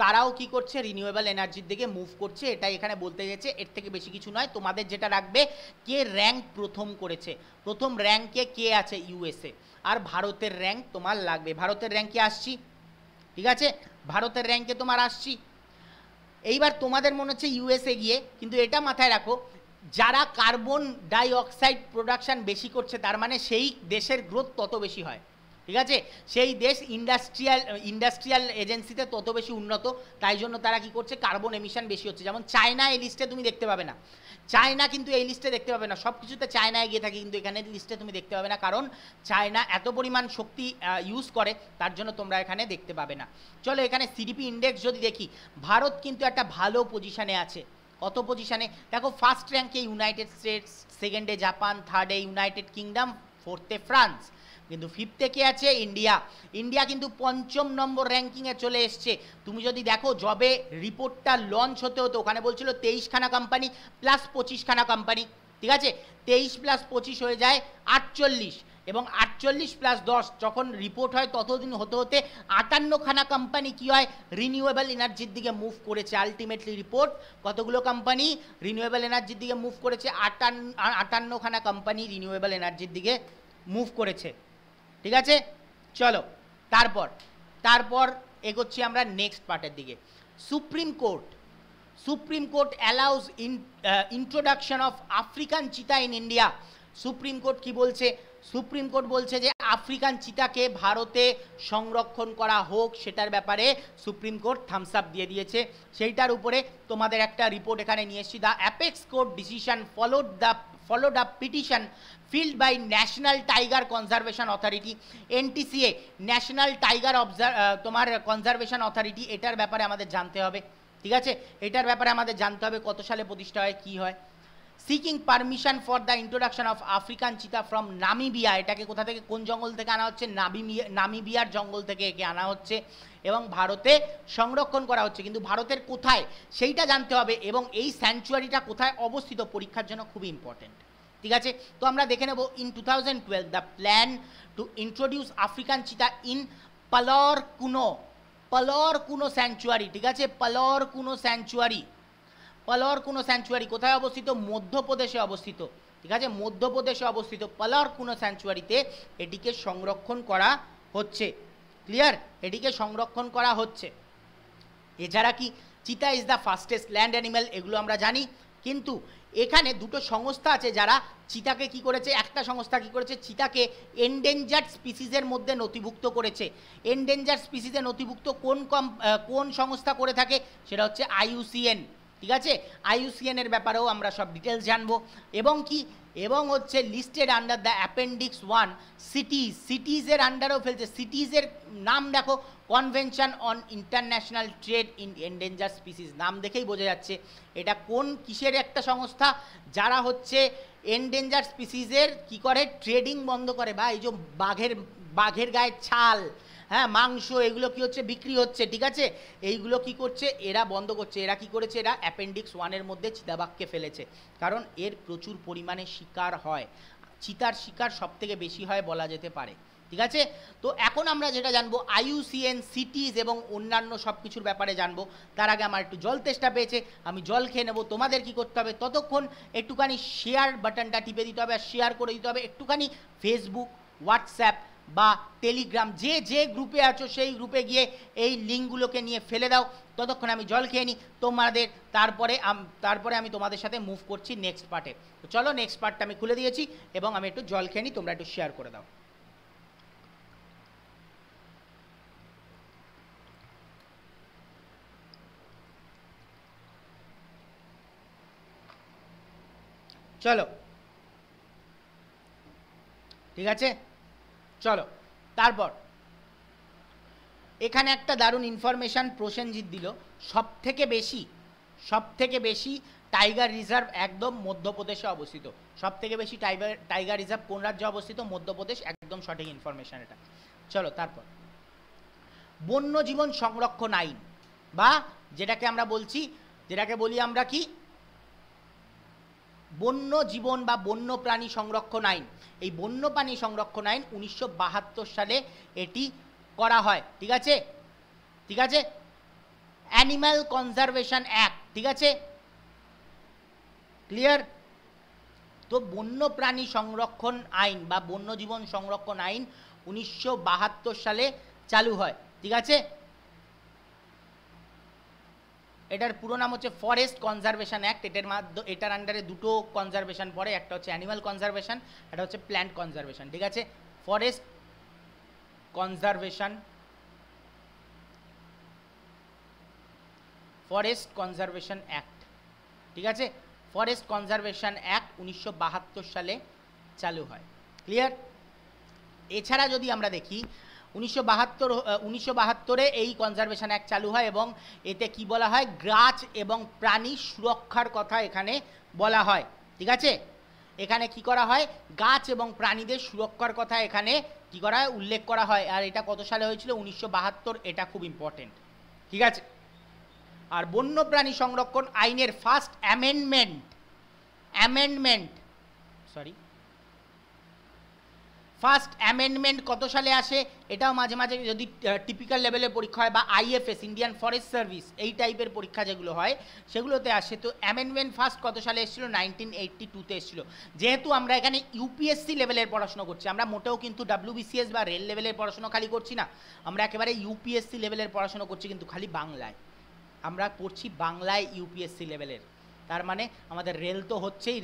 তারাও কি করছে রিনিউয়েবল এনার্জির দিকে মুভ করছে। এটা এখানে বলতে গেছে এর থেকে বেশি কিছু নয়। তোমাদের যেটা রাখবে, কে র্যাঙ্ক প্রথম করেছে? প্রথম র্যাঙ্কে কে আছে? ইউএসএ আর ভারতের র্যাঙ্ক তোমার লাগবে। ভারতের র্যাঙ্কে আসছি। ঠিক আছে? ভারতের র্যাঙ্কে তোমার আসছি। এইবার তোমাদের মনে হচ্ছে ইউএসএ গিয়ে, কিন্তু এটা মাথায় রাখো যারা কার্বন ডাই অক্সাইড প্রোডাকশান বেশি করছে, তার মানে সেই দেশের গ্রোথ তত বেশি হয়। ঠিক আছে? সেই দেশ ইন্ডাস্ট্রিয়াল ইন্ডাস্ট্রিয়াল এজেন্সিতে তত বেশি উন্নত, তাই জন্য তারা কি করছে? কার্বন এমিশন বেশি হচ্ছে। যেমন চায়না এই লিস্টে তুমি দেখতে পাবে না। চায়না কিন্তু এই লিস্টে দেখতে পাবে না। সব কিছুতে চায়নায় গিয়ে থাকে, কিন্তু এখানে লিস্টে তুমি দেখতে পাবে না। কারণ চায়না এত পরিমাণ শক্তি ইউজ করে, তার জন্য তোমরা এখানে দেখতে পাবে না। চলো এখানে সিডিপি ইন্ডেক্স যদি দেখি, ভারত কিন্তু একটা ভালো পজিশানে আছে। কত পজিশানে দেখো ফার্স্ট র্যাঙ্কে ইউনাইটেড স্টেটস সেকেন্ডে জাপান থার্ডে ইউনাইটেড কিংডম ফোর্থে ফ্রান্স কিন্তু ফিফথে কে আছে? ইন্ডিয়া ইন্ডিয়া কিন্তু পঞ্চম নম্বর র্যাঙ্কিংয়ে চলে এসছে। তুমি যদি দেখো জবে রিপোর্টটা লঞ্চ হতে হতো ওখানে বলছিল তেইশখানা কোম্পানি প্লাস পঁচিশখানা কোম্পানি ঠিক আছে? তেইশ প্লাস পঁচিশ হয়ে যায় আটচল্লিশ। এবং আটচল্লিশ প্লাস দশ যখন রিপোর্ট হয়, ততদিন হতে হতে আটান্নখানা কোম্পানি কী হয়? রিনিউয়েবল এনার্জির দিকে মুভ করেছে। আলটিমেটলি রিপোর্ট কতগুলো কোম্পানি রিনিউয়েবল এনার্জির দিকে মুভ করেছে। আটান্ন আটান্নখানা কোম্পানি রিনিউয়েবল এনার্জির দিকে মুভ করেছে। ঠিক আছে? চলো, তারপর তারপর এগোচ্ছি আমরা নেক্সট পার্টের দিকে। Supreme court supreme court allows in introduction of African cheetah in India supreme court কি বলছে? সুপ্রিম কোর্ট বলছে যে আফ্রিকান চিতাকে ভারতে সংরক্ষণ করা হোক, সেটার ব্যাপারে সুপ্রিম কোর্ট থামস আপ দিয়ে দিয়েছে। সেইটার উপরে তোমাদের একটা রিপোর্ট এখানে নিয়ে এসেছি। The apex court decision followed the followed up petition filed by National Tiger Conservation Authority NTCA National Tiger অবজার তোমার কনজারভেশন অথরিটি এটার ব্যাপারে আমাদের জানতে হবে। ঠিক আছে? এটার ব্যাপারে আমাদের জানতে হবে কত সালে প্রতিষ্ঠা হয়, কী হয়। Seeking permission for the introduction of African cheetah from Namibia এটাকে কোথা থেকে, কোন জঙ্গল থেকে আনা হচ্ছে? নামিবিয়া নামিবিয়ার জঙ্গল থেকে একে আনা হচ্ছে। এবং ভারতে সংরক্ষণ করা হচ্ছে। কিন্তু ভারতের কোথায়? সেইটা জানতে হবে। এবং এই স্যাংচুয়ারিটা কোথায় অবস্থিত? পরীক্ষার জন্য খুবই ইম্পর্টেন্ট ঠিক আছে? তো আমরা দেখে নেব in two thousand twelve the plan to introduce African cheetah in Palpur Kuno Palpur Kuno sanctuary ঠিক আছে? পালর কুনো স্যাংচুয়ারি পালর কোনো স্যাংচুয়ারি কোথায় অবস্থিত? মধ্যপ্রদেশে অবস্থিত। ঠিক আছে? মধ্যপ্রদেশে অবস্থিত পালার কোনো স্যাংচুয়ারিতে এটিকে সংরক্ষণ করা হচ্ছে। ক্লিয়ার এটিকে সংরক্ষণ করা হচ্ছে। এছাড়া কি? Cheetah is the fastest land animal এগুলো আমরা জানি। কিন্তু এখানে দুটো সংস্থা আছে যারা চিতাকে কি করেছে? একটা সংস্থা কি করেছে? চিতাকে এন্ডেঞ্জার্ড স্পিসিসের মধ্যে নথিভুক্ত করেছে। এন্ডেঞ্জার্ড স্পিসিসে নথিভুক্ত কোন কম কোন সংস্থা করে থাকে? সেটা হচ্ছে আইইউসিএন ঠিক আছে? আইইউসিএন এর ব্যাপারেও আমরা সব ডিটেলস জানব। এবং কি? এবং হচ্ছে listed under the appendix one CITES সিটিজের আন্ডারেও ফেলছে। সিটিজের নাম দেখো। Convention on international trade in endanger species নাম দেখেই বোঝা যাচ্ছে। এটা কোন কিসের একটা সংস্থা? যারা হচ্ছে এন্ডেঞ্জার স্পিসিসের কি করে? ট্রেডিং বন্ধ করে। বা এই যে বাঘের বাঘের গায়ের ছাল। হ্যাঁ মাংস, এগুলো কি হচ্ছে? বিক্রি হচ্ছে, ঠিক আছে? এইগুলো কি করছে? এরা বন্ধ করছে। এরা কি করেছে? এরা অ্যাপেন্ডিক্স ওয়ানের মধ্যে চিতাবাঘকে ফেলেছে। কারণ এর প্রচুর পরিমাণে শিকার হয়। চিতার শিকার সব থেকে বেশি হয় বলা যেতে পারে। ঠিক আছে? তো এখন আমরা যেটা জানব আইইউসিএন সিটিজ এবং অন্যান্য সব কিছুর ব্যাপারে জানব। তার আগে আমার একটু জল তেষ্টা পেয়েছে। আমি জল খেয়ে নেব। তোমাদের কি করতে হবে? ততক্ষণ একটুখানি শেয়ার বাটনটা টিপে দিতে হবে আর শেয়ার করে দিতে হবে। একটুখানি ফেসবুক হোয়াটসঅ্যাপ বা টেলিগ্রাম যে যে গ্রুপে আছো সেই গ্রুপে গিয়ে এই লিঙ্কগুলোকে নিয়ে ফেলে দাও। ততক্ষণ আমি জল খেয়ে নিই তোমাদের তারপরে তারপরে আমি তোমাদের সাথে মুভ করছি নেক্সট পার্টে তো চলো নেক্সট পার্টটা আমি খুলে দিয়েছি এবং আমি একটু জল খেয়ে নিই তোমরা একটু শেয়ার করে দাও। চলো। ঠিক আছে? চলো, তারপর। এখানে একটা দারুণ ইনফরমেশান প্রসেনজিৎ দিল। সব থেকে বেশি সব থেকে বেশি টাইগার রিজার্ভ একদম মধ্যপ্রদেশে অবস্থিত। সব থেকে বেশি টাইগার টাইগার রিজার্ভ কোন রাজ্যে অবস্থিত? মধ্যপ্রদেশ, একদম সঠিক ইনফরমেশান এটা। চলো, তারপর। বন্যজীবন সংরক্ষণ আইন, বা যেটাকে আমরা বলছি, যেটাকে বলি আমরা কি? বন্য জীবন বা বন্য প্রাণী সংরক্ষণ আইন এই বন্যপ্রাণী সংরক্ষণ আইন উনিশশো বাহাত্তর সালে এটি করা হয়, ঠিক আছে? ঠিক আছে? অ্যানিম্যাল কনজারভেশন অ্যাক্ট ঠিক আছে? ক্লিয়ার তো বন্য প্রাণী সংরক্ষণ আইন বা বন্যজীবন সংরক্ষণ আইন উনিশশো বাহাত্তর সালে চালু হয়, ঠিক আছে? এটার পুরো নাম হচ্ছে ফরেস্ট কনজারভেশন অ্যাক্ট এটার মাধ্যমে এটার আন্ডারে দুটো কনজারভেশন পড়ে, একটা হচ্ছে অ্যানিমাল কনজারভেশন একটা হচ্ছে প্ল্যান্ট কনজারভেশন ঠিক আছে? Forest conservation forest conservation act ঠিক আছে? ফরেস্ট কনজারভেশন অ্যাক্ট উনিশশো বাহাত্তর সালে চালু হয়। ক্লিয়ার এছাড়া যদি আমরা দেখি উনিশশো বাহাত্তর উনিশশো বাহাত্তরে এই কনজারভেশন অ্যাক্ট চালু হয় এবং এতে কি বলা হয়? গাছ এবং প্রাণী সুরক্ষার কথা এখানে বলা হয়। ঠিক আছে? এখানে কি করা হয়? গাছ এবং প্রাণীদের সুরক্ষার কথা এখানে কি করা হয়? উল্লেখ করা হয়। আর এটা কত সালে হয়েছিল? উনিশশো বাহাত্তর, এটা খুব ইম্পর্টেন্ট ঠিক আছে? আর বন্যপ্রাণী সংরক্ষণ আইনের first amendment amendment sorry first amendment কত সালে আসে? এটাও মাঝে মাঝে যদি টিপিক্যাল লেভেলের পরীক্ষা হয় বা আইএফএস ইন্ডিয়ান ফরেস্ট সার্ভিস এই টাইপের পরীক্ষা যেগুলো হয়, সেগুলোতে আসে। তো অ্যামেন্ডমেন্ট ফার্স্ট কত সালে এসেছিল? নাইনটিন এইটটি টুতে এসেছিল। যেহেতু আমরা এখানে ইউপিএসসি লেভেলের পড়াশোনা করছি, আমরা মোটেও কিন্তু ডাব্লিউবিসিএস বা রেল লেভেলের পড়াশোনা খালি করছি না। আমরা একেবারে ইউপিএসসি লেভেলের পড়াশোনা করছি কিন্তু খালি বাংলায়। আমরা পড়ছি বাংলায় ইউপিএসসি লেভেলের তার মানে আমাদের রেল তো হচ্ছেই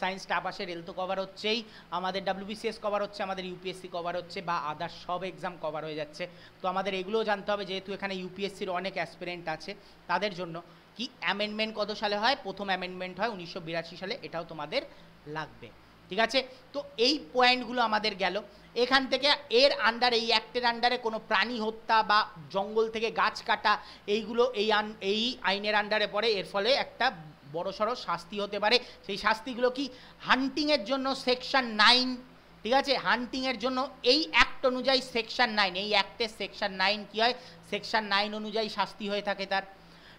সায়েন্স স্টাফ আসে রেল তো কভার হচ্ছেই, আমাদের ডাব্লিউবিসিএস কভার হচ্ছে, আমাদের ইউপিএসসি কভার হচ্ছে বা আদার সব এক্সাম কভার হয়ে যাচ্ছে। তো আমাদের এগুলোও জানতে হবে, যেহেতু এখানে ইউপিএসসির অনেক অ্যাসপিরেন্ট আছে, তাদের জন্য কি অ্যামেন্ডমেন্ট কত সালে হয়? প্রথম অ্যামেন্ডমেন্ট হয় উনিশশো বিরাশি সালে, এটাও তোমাদের লাগবে। ঠিক আছে? তো এই পয়েন্টগুলো আমাদের গেল। এখান থেকে এর আন্ডারে এই অ্যাক্টের আন্ডারে কোনো প্রাণী হত্যা বা জঙ্গল থেকে গাছ কাটা, এইগুলো, এই এই আইনের আন্ডারে পড়ে, এর ফলে একটা বড় সড়ো শাস্তি হতে পারে। সেই শাস্তিগুলো কি? হান্টিংয়ের জন্য সেকশন নাইন ঠিক আছে? হান্টিংয়ের জন্য এই অ্যাক্ট অনুযায়ী সেকশন নাইন এই অ্যাক্টের সেকশন নাইন কী হয়? সেকশন নাইন অনুযায়ী শাস্তি হয়ে থাকে তার।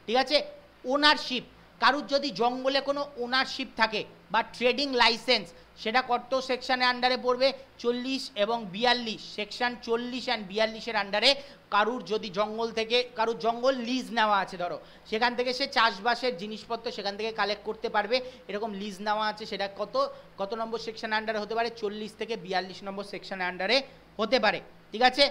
ঠিক আছে? ওনারশিপ কারুর যদি জঙ্গলে কোনো ওনারশিপ থাকে বা ট্রেডিং লাইসেন্স সেটা কত সেকশনের আন্ডারে পড়বে? চল্লিশ এবং বিয়াল্লিশ। সেকশন চল্লিশ অ্যান্ড বিয়াল্লিশের আন্ডারে কারুর যদি জঙ্গল থেকে, কারুর জঙ্গল লিজ নেওয়া আছে, ধরো। সেখান থেকে সে চাষবাসের জিনিসপত্র সেখান থেকে কালেক্ট করতে পারবে। এরকম লিজ নেওয়া আছে, সেটা কত? কত নম্বর সেকশন আন্ডারে হতে পারে? চল্লিশ থেকে বিয়াল্লিশ নম্বর সেকশন আন্ডারে হতে পারে। ঠিক আছে?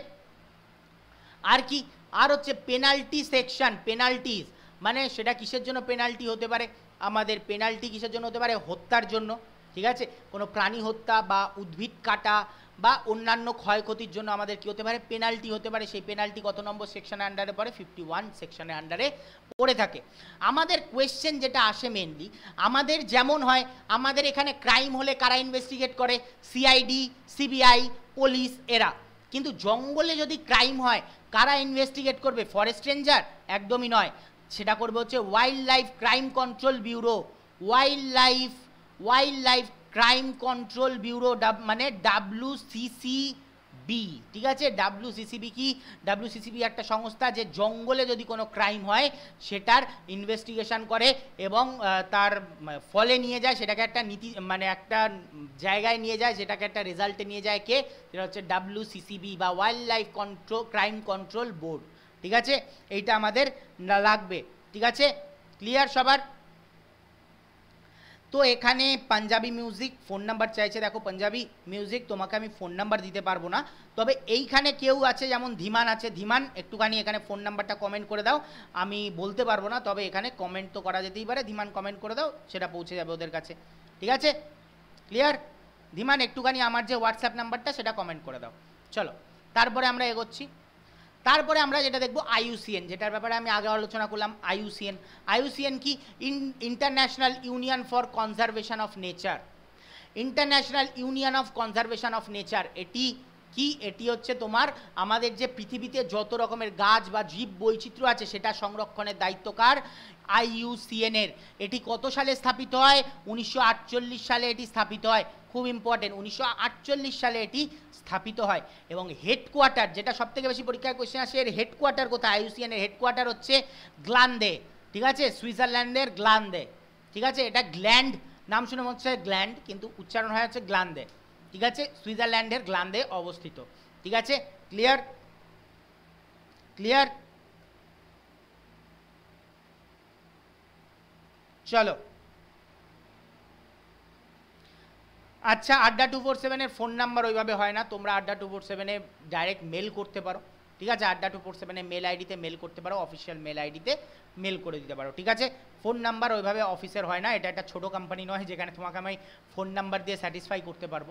আর কি? আর হচ্ছে পেনাল্টি সেকশন পেনাল্টিজ মানে সেটা কিসের জন্য পেনাল্টি হতে পারে? আমাদের পেনাল্টি কিসের জন্য হতে পারে? হত্যার জন্য। ঠিক আছে? কোনো প্রাণী হত্যা বা উদ্ভিদ কাটা বা অন্যান্য ক্ষয়ক্ষতির জন্য আমাদের কি হতে পারে? পেনাল্টি হতে পারে। সেই পেনাল্টি কত নম্বর সেকশনের আন্ডারে পড়ে? ফিফটি ওয়ান সেকশনের আন্ডারে পড়ে থাকে। আমাদের কোয়েশ্চেন যেটা আসে মেনলি আমাদের যেমন হয়, আমাদের এখানে ক্রাইম হলে কারা ইনভেস্টিগেট করে? সিআইডি সিবিআই পুলিশ এরা। কিন্তু জঙ্গলে যদি ক্রাইম হয়, কারা ইনভেস্টিগেট করবে? ফরেস্ট রেঞ্জার একদমই নয়। সেটা করবে হচ্ছে wildlife crime control bureau wildlife wildlife crime control bureau মানে ডাব্লু বি ঠিক আছে? ডাব্লু সিসিবি কি? ডাব্লু সিসিবি একটা সংস্থা যে জঙ্গলে যদি কোনো ক্রাইম হয়, সেটার ইনভেস্টিগেশন করে এবং তার ফলে নিয়ে যায়, সেটাকে একটা নীতি মানে একটা জায়গায় নিয়ে যায়, সেটাকে একটা রেজাল্টে নিয়ে যায় কে? সেটা হচ্ছে ডাব্লু সিসিবি বা wildlife control crime control board ঠিক আছে? এইটা আমাদের লাগবে, ঠিক আছে? ক্লিয়ার সবার? তো এখানে পাঞ্জাবি মিউজিক ফোন নাম্বার চাইছে। দেখো পাঞ্জাবি মিউজিক তোমাকে আমি ফোন নাম্বার দিতে পারব না। তবে এইখানে কেউ আছে, যেমন ধীমান আছে। ধীমান, একটুখানি এখানে ফোন নাম্বারটা কমেন্ট করে দাও। আমি বলতে পারব না, তবে এখানে কমেন্ট তো করা যেতেই পারে। ধীমান কমেন্ট করে দাও, সেটা পৌঁছে যাবে ওদের কাছে। ঠিক আছে? ক্লিয়ার ধীমান, একটুখানি আমার যে হোয়াটসঅ্যাপ নাম্বারটা সেটা কমেন্ট করে দাও। চলো, তারপরে আমরা এগোচ্ছি। তারপরে আমরা যেটা দেখব আইউসিএন যেটার ব্যাপারে আমি আগে আলোচনা করলাম আইউসিএন আইউসিএন কি? International union for conservation of nature international union of conservation of nature এটি কি? এটি হচ্ছে তোমার আমাদের যে পৃথিবীতে যত রকমের গাছ বা জীব বৈচিত্র্য আছে, সেটা সংরক্ষণের দায়িত্বকার আইইউসিএনের এটি কত সালে স্থাপিত হয়? উনিশশো আটচল্লিশ সালে এটি স্থাপিত হয়। খুব ইম্পর্টেন্ট উনিশশো আটচল্লিশ সালে এটি স্থাপিত হয় এবং হেডকোয়ার্টার যেটা সব থেকে বেশি পরীক্ষার কোয়েশ্চেন আসে, এর হেডকোয়ার্টার কোথায়? আইইউসিএনের হেডকোয়ার্টার হচ্ছে গ্লান্দে, ঠিক আছে? সুইজারল্যান্ডের গ্লান্দে, ঠিক আছে? এটা গ্ল্যান্ড, নাম শুনে মনে হচ্ছে গ্ল্যান্ড, কিন্তু উচ্চারণ হয় হচ্ছে গ্লান্দে, ঠিক আছে? সুইজারল্যান্ডের গ্লান্দে অবস্থিত, ঠিক আছে? ক্লিয়ার ক্লিয়ার চলো। আচ্ছা আড্ডা টু ফোর সেভেনের ফোন নাম্বার ওইভাবে হয় না। তোমরা আড্ডা টু ফোর সেভেনে ডাইরেক্ট মেল করতে পারো। ঠিক আছে? আড্ডা টু ফোর সেভেনে মেল আইডিতে মেল করতে পারো অফিসিয়াল মেল আইডিতে মেল করে দিতে পারো। ঠিক আছে? ফোন নাম্বার ওইভাবে অফিসের হয় না। এটা একটা ছোটো কোম্পানি নয়, যেখানে তোমাকে আমি ফোন নাম্বার দিয়ে স্যাটিসফাই করতে পারব।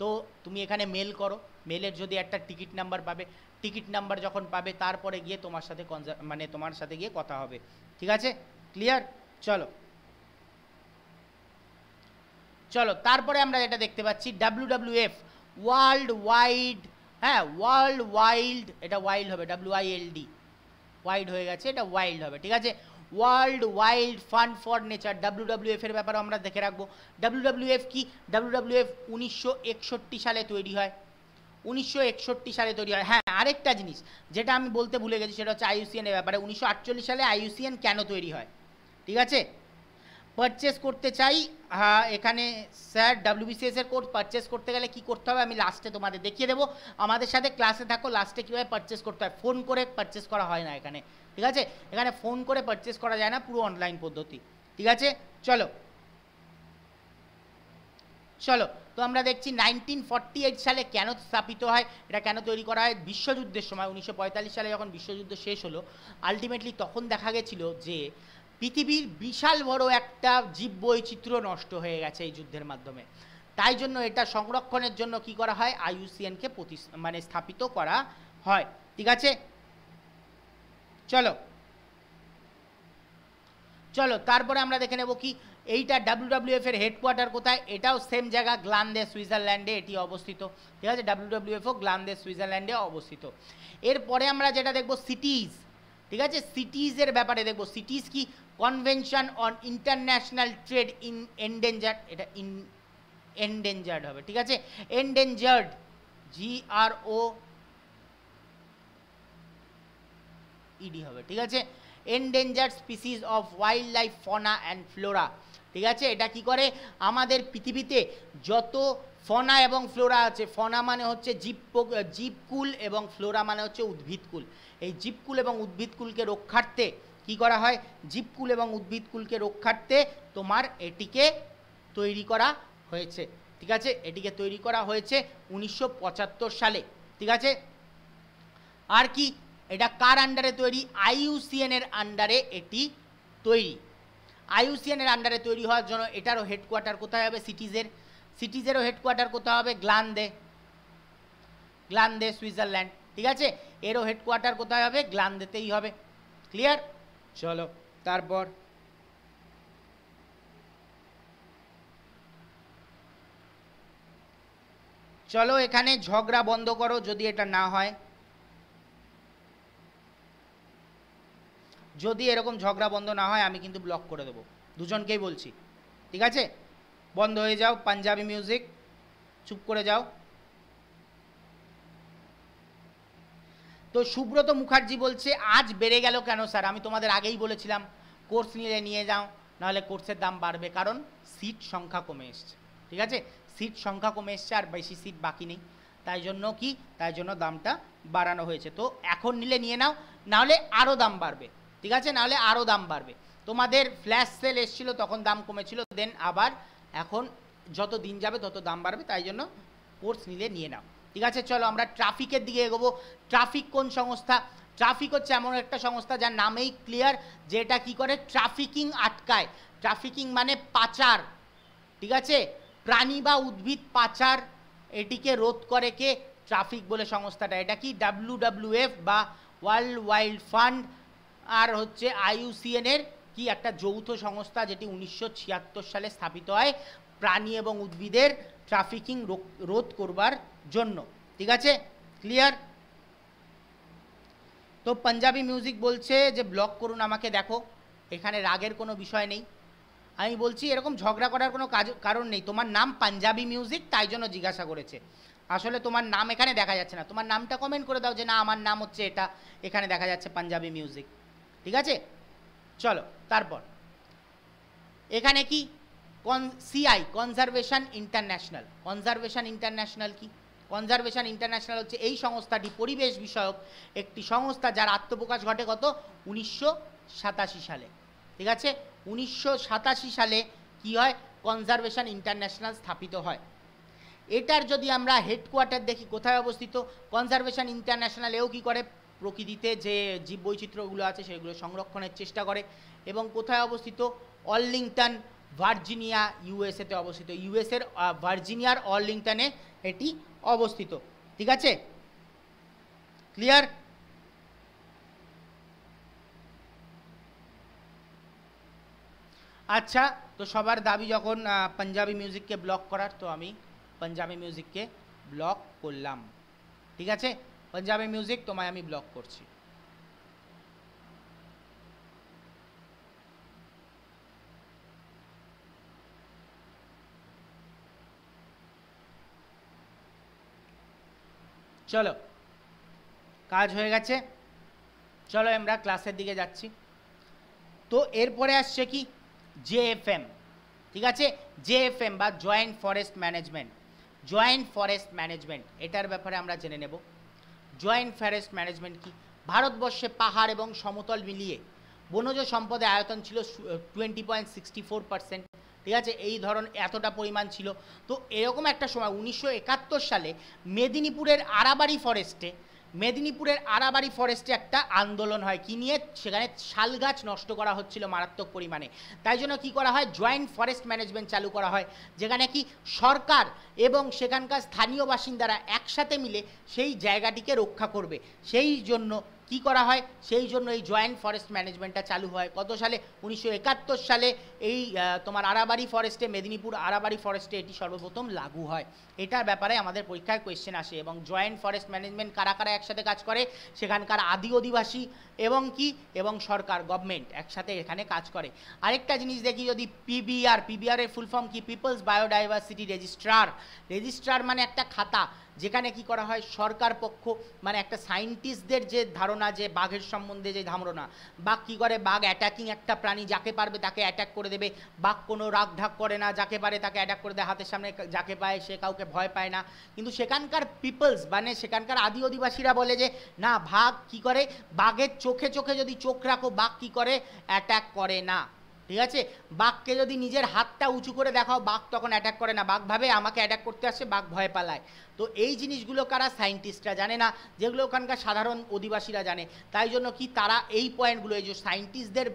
তো তুমি এখানে মেল করো। মেলের যদি একটা টিকিট নাম্বার পাবে টিকিট নাম্বার যখন পাবে, তারপরে গিয়ে তোমার সাথে মানে তোমার সাথে গিয়ে কথা হবে। ঠিক আছে? ক্লিয়ার চলো। চলো, তারপরে আমরা যেটা দেখতে পাচ্ছি W W F world wide হ্যাঁ ওয়ার্ল্ড ওয়াইল্ড এটা ওয়াইল্ড হবে W I L D wide হয়ে গেছে, এটা ওয়াইল্ড হবে, ঠিক আছে? World wild fund for nature W W এফের ব্যাপারে আমরা দেখে রাখব। ডাব্লিউ ডাব্লিউ এফ কি? ডাব্লিউ ডাব্লিউ এফ উনিশশো একষট্টি সালে তৈরি হয়। উনিশশো একষট্টি সালে তৈরি হয়। হ্যাঁ আরেকটা জিনিস, যেটা আমি বলতে ভুলে গেছি, সেটা হচ্ছে আইইউসিএনের ব্যাপারে। উনিশশো আটচল্লিশ সালে আইইউসিএন কেন তৈরি হয়? ঠিক আছে? পারচেস করতে চাই হ্যাঁ এখানে স্যার ডাব্লিউবিসিএস এর কোর্স পারচেস করতে গেলে কি করতে হবে আমি লাস্টে তোমাদের দেখিয়ে দেবো। আমাদের সাথে ক্লাসে থাকো লাস্টে কীভাবে পারচেস করতে হয়? ফোন করে পারচেস করা হয় না এখানে, ঠিক আছে? এখানে ফোন করে পারচেস করা যায় না, পুরো অনলাইন পদ্ধতি, ঠিক আছে? চলো। চলো, তো আমরা দেখছি নাইনটিন সালে কেন স্থাপিত হয়? এটা কেন তৈরি করা হয়? বিশ্বযুদ্ধের সময়, উনিশশো পঁয়তাল্লিশ সালে যখন বিশ্বযুদ্ধ শেষ হলো আলটিমেটলি তখন দেখা গেছিল যে পৃথিবীর বিশাল বড় একটা জীব বৈচিত্র্য নষ্ট হয়ে গেছে এই যুদ্ধের মাধ্যমে। তাই জন্য এটা সংরক্ষণের জন্য কি করা হয়? আইইউসিএনকে প্রতি মানে স্থাপিত করা হয়। ঠিক আছে? চলো। চলো, তারপরে আমরা দেখে নেব কি, এইটা ডাব্লিউডাব্লিউএফ এর হেডকোয়ার্টার কোথায়? এটাও সেম জায়গা, গ্লান্দে, সুইজারল্যান্ডে এটি অবস্থিত। ঠিক আছে? ডাব্লিউডাব্লিউএফও গ্লান্দে, সুইজারল্যান্ডে অবস্থিত। এরপরে আমরা যেটা দেখব, সিটিজ। ঠিক আছে? সিটিজের ব্যাপারে দেখব। সিটিজ কি? Convention on international trade in endangered এটা ইন এন্ডেঞ্জার্ড হবে, ঠিক আছে? এন্ডেঞ্জার্ড জি আর ও ইডি হবে, ঠিক আছে? Endangered species of wildlife fauna and flora ঠিক আছে? এটা কি করে? আমাদের পৃথিবীতে যত ফনা এবং ফ্লোরা আছে ফনা মানে হচ্ছে জীব জীবকুল এবং ফ্লোরা মানে হচ্ছে উদ্ভিদকুল। এই জীবকুল এবং উদ্ভিদকুলকে রক্ষার্থে কি করা হয়? জীবকুল এবং উদ্ভিদকুলকে রক্ষার্থে তোমার এটিকে তৈরি করা হয়েছে। ঠিক আছে? এটিকে তৈরি করা হয়েছে উনিশশো পঁচাত্তর সালে। ঠিক আছে? আর কি? এটা কার আন্ডারে তৈরি? আইইউসিএন এর আন্ডারে এটি তৈরি। আইইউসিএন এর আন্ডারে তৈরি হওয়ার জন্য এটারও হেডকোয়ার্টার কোথায় হবে? সিটিজের সিটিজেরও হেডকোয়ার্টার কোথায় হবে? গ্লান্দে গ্লান্দে সুইজারল্যান্ড ঠিক আছে? এরও হেডকোয়ার্টার কোথায় হবে? গ্লান্দেতেই হবে। ক্লিয়ার চলো, তারপর। চলো, এখানে ঝগড়া বন্ধ করো যদি এটা না হয়। যদি এরকম ঝগড়া বন্ধ না হয়, আমি কিন্তু ব্লক করে দেবো। দুজনকেই বলছি। ঠিক আছে? বন্ধ হয়ে যাও, পাঞ্জাবি মিউজিক চুপ করে যাও। তো সুব্রত মুখার্জি বলছে, আজ বেড়ে গেল কেন স্যার? আমি তোমাদের আগেই বলেছিলাম, কোর্স নিলে নিয়ে যাও, নাহলে কোর্সের দাম বাড়বে, কারণ সিট সংখ্যা কমে এসছে, ঠিক আছে? সিট সংখ্যা কমে এসছে আর বেশি সিট বাকি নেই, তাই জন্য কি? তাই জন্য দামটা বাড়ানো হয়েছে। তো এখন নিলে নিয়ে নাও, নাহলে আরও দাম বাড়বে, ঠিক আছে? নাহলে আরও দাম বাড়বে। তোমাদের ফ্ল্যাশ সেল এসেছিল, তখন দাম কমেছিল, দেন আবার এখন যত দিন যাবে তত দাম বাড়বে, তাই জন্য কোর্স নিলে নিয়ে নাও। ঠিক আছে, চলো আমরা ট্রাফিকের দিকে এগোবো। ট্রাফিক কোন সংস্থা? ট্রাফিক হচ্ছে এমন একটা সংস্থা যার নামেই ক্লিয়ার যে এটা কী করে? ট্রাফিকিং আটকায়। ট্রাফিকিং মানে পাচার, ঠিক আছে? প্রাণী বা উদ্ভিদ পাচার, এটিকে রোধ করে কে? ট্রাফিক বলে সংস্থাটা। এটা কি? ডাব্লিউ ডাব্লিউএফ বা ওয়ার্ল্ড ওয়াইল্ড ফান্ড, আর হচ্ছে আইইউসিএনের কি একটা যৌথ সংস্থা যেটি উনিশশো ছিয়াত্তর সালে স্থাপিত হয়। প্রাণী এবং উদ্ভিদের ট্রাফিকিং রোধ করবার জন্য। ঠিক আছে? ক্লিয়ার তো পাঞ্জাবি মিউজিক বলছে যে ব্লক করুন আমাকে, দেখো। এখানে রাগের কোনো বিষয় নেই। আমি বলছি, এরকম ঝগড়া করার কোনো কাজ, কারণ নেই। তোমার নাম পাঞ্জাবি মিউজিক তাই জন্য জিজ্ঞাসা করেছে। আসলে তোমার নাম এখানে দেখা যাচ্ছে না। তোমার নামটা কমেন্ট করে দাও যে, না, আমার নাম হচ্ছে এটা। এখানে দেখা যাচ্ছে পাঞ্জাবি মিউজিক ঠিক আছে? চলো, তারপর। এখানে কি? CI conservation international conservation international কি? কনজারভেশন ইন্টারন্যাশনাল হচ্ছে এই সংস্থাটি পরিবেশ বিষয়ক একটি সংস্থা যার আত্মপ্রকাশ ঘটে কত? উনিশশো সাতাশি সালে। ঠিক আছে? উনিশশো সাতাশি সালে কি হয়? কনজারভেশন ইন্টারন্যাশনাল স্থাপিত হয়। এটার যদি আমরা হেডকোয়ার্টার দেখি, কোথায় অবস্থিত? কনজারভেশন ইন্টারন্যাশনাল এও কী করে? প্রকৃতিতে যে জীব বৈচিত্র্যগুলো আছে সেগুলো সংরক্ষণের চেষ্টা করে। এবং কোথায় অবস্থিত? অর্লিংটন ভার্জিনিয়া ইউএসএতে অবস্থিত। ইউএসএর ভার্জিনিয়ার অর্লিংটনে এটি অবস্থিত। ঠিক আছে? ক্লিয়ার আচ্ছা তো সবার দাবি যখন পাঞ্জাবি মিউজিককে ব্লক করার, তো আমি পাঞ্জাবি মিউজিককে ব্লক করলাম। ঠিক আছে? পাঞ্জাবি মিউজিক তোমায় আমি ব্লক করছি। চলো। কাজ হয়ে গেছে। চলো আমরা ক্লাসের দিকে যাচ্ছি। তো এরপরে আসছে কি? জেএফএম ঠিক আছে? জেএফএম বা joint forest management joint forest management এটার ব্যাপারে আমরা জেনে নেব। জয়েন্ট ফরেস্ট ম্যানেজমেন্ট কি? ভারতবর্ষে পাহাড় এবং সমতল মিলিয়ে বনজ সম্পদের আয়তন ছিল twenty point sixty four percent ঠিক আছে? এই ধরন এতটা পরিমাণ ছিল। তো এরকম একটা সময়, উনিশশো একাত্তর সালে মেদিনীপুরের আরাবাড়ি ফরেস্টে মেদিনীপুরের আরাবাড়ি ফরেস্টে একটা আন্দোলন হয়। কি নিয়ে? সেখানে শাল গাছ নষ্ট করা হচ্ছিল মারাত্মক পরিমাণে। তাই জন্য কি করা হয়? জয়েন্ট ফরেস্ট ম্যানেজমেন্ট চালু করা হয়। যেখানে কি সরকার এবং সেখানকার স্থানীয় বাসিন্দারা একসাথে মিলে সেই জায়গাটিকে রক্ষা করবে। সেই জন্য কি করা হয়? সেই জন্য এই জয়েন্ট ফরেস্ট ম্যানেজমেন্টটা চালু হয়। কত সালে? উনিশশো একাত্তর সালে এই তোমার আরাবাড়ি ফরেস্টে, মেদিনীপুর আরাবাড়ি ফরেস্টে এটি সর্বপ্রথম লাগু হয়। এটার ব্যাপারে আমাদের পরীক্ষায় কোয়েশ্চেন আসে এবং জয়েন্ট ফরেস্ট ম্যানেজমেন্ট কারা কারা একসাথে কাজ করে? সেখানকার আদি অধিবাসী এবং কি? এবং সরকার গভর্নমেন্ট একসাথে এখানে কাজ করে। আরেকটা জিনিস দেখি যদি পিবিআর পিবিআর এর ফুল ফর্ম কি? পিপলস বায়োডাইভার্সিটি রেজিস্ট্রার রেজিস্ট্রার মানে একটা খাতা। যেখানে কি করা হয়, সরকার পক্ষ মানে একটা সায়েন্টিস্টদের যে ধারণা, যে বাঘের সম্বন্ধে যে ধারণা, বাঘ কী করে? বাঘ অ্যাটাকিং একটা প্রাণী যাকে পারবে তাকে অ্যাটাক করে দেবে। বাঘ কোনো রাগ ঢাক করে না, যাকে পারে তাকে অ্যাটাক করে দেয়, হাতের সামনে যাকে পায় সে কাউকে ভয় পায় না। কিন্তু সেখানকার পিপলস মানে সেখানকার আদি অধিবাসীরা বলে যে, না ভাগ কি করে? বাঘের চোখে চোখে যদি চোখ রাখো, বাঘ কি করে? অ্যাটাক করে না। ঠিক আছে? বাঘকে যদি নিজের হাতটা উঁচু করে দেখাও, বাঘ তখন অ্যাটাক করে না। বাঘ ভাবে আমাকে অ্যাটাক করতে আসছে বাঘ ভয় পালায়। তো এই জিনিসগুলো কারা সায়েন্টিস্টরা জানে না? যেগুলো ওখানকার সাধারণ অধিবাসীরা জানে। তাই জন্য কি তারা এই পয়েন্টগুলো এই যে সায়েন্টিস্টদের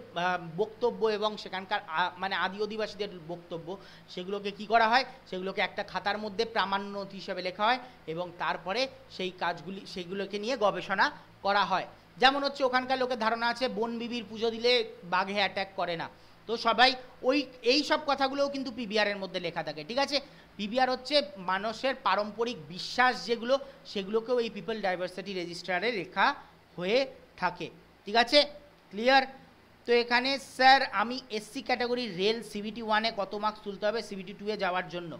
বক্তব্য এবং সেখানকার মানে আদি অধিবাসীদের বক্তব্য, সেগুলোকে কি করা হয়? সেগুলোকে একটা খাতার মধ্যে প্রামাণ্য হিসেবে লেখা হয় এবং তারপরে সেই কাজগুলি সেগুলোকে নিয়ে গবেষণা করা হয়। যেমন হচ্ছে, ওখানকার লোকের ধারণা আছে বন বিবির পুজো দিলে বাঘে অ্যাট্যাক করে না। তো সবাই ওই, এই সব কথাগুলোও কিন্তু পিবিআরের মধ্যে লেখা থাকে, ঠিক আছে? পিবিআর হচ্ছে মানুষের পারম্পরিক বিশ্বাস যেগুলো, সেগুলোকেও এই পিপল ডাইভার্সিটি রেজিস্ট্রারে লেখা হয়ে থাকে, ঠিক আছে? ক্লিয়ার তো এখানে, স্যার, আমি এসসি ক্যাটাগরি রেল সিবিটি ওয়ানে কত মার্কস তুলতে হবে? সিবিটি টুয়ে যাওয়ার জন্য।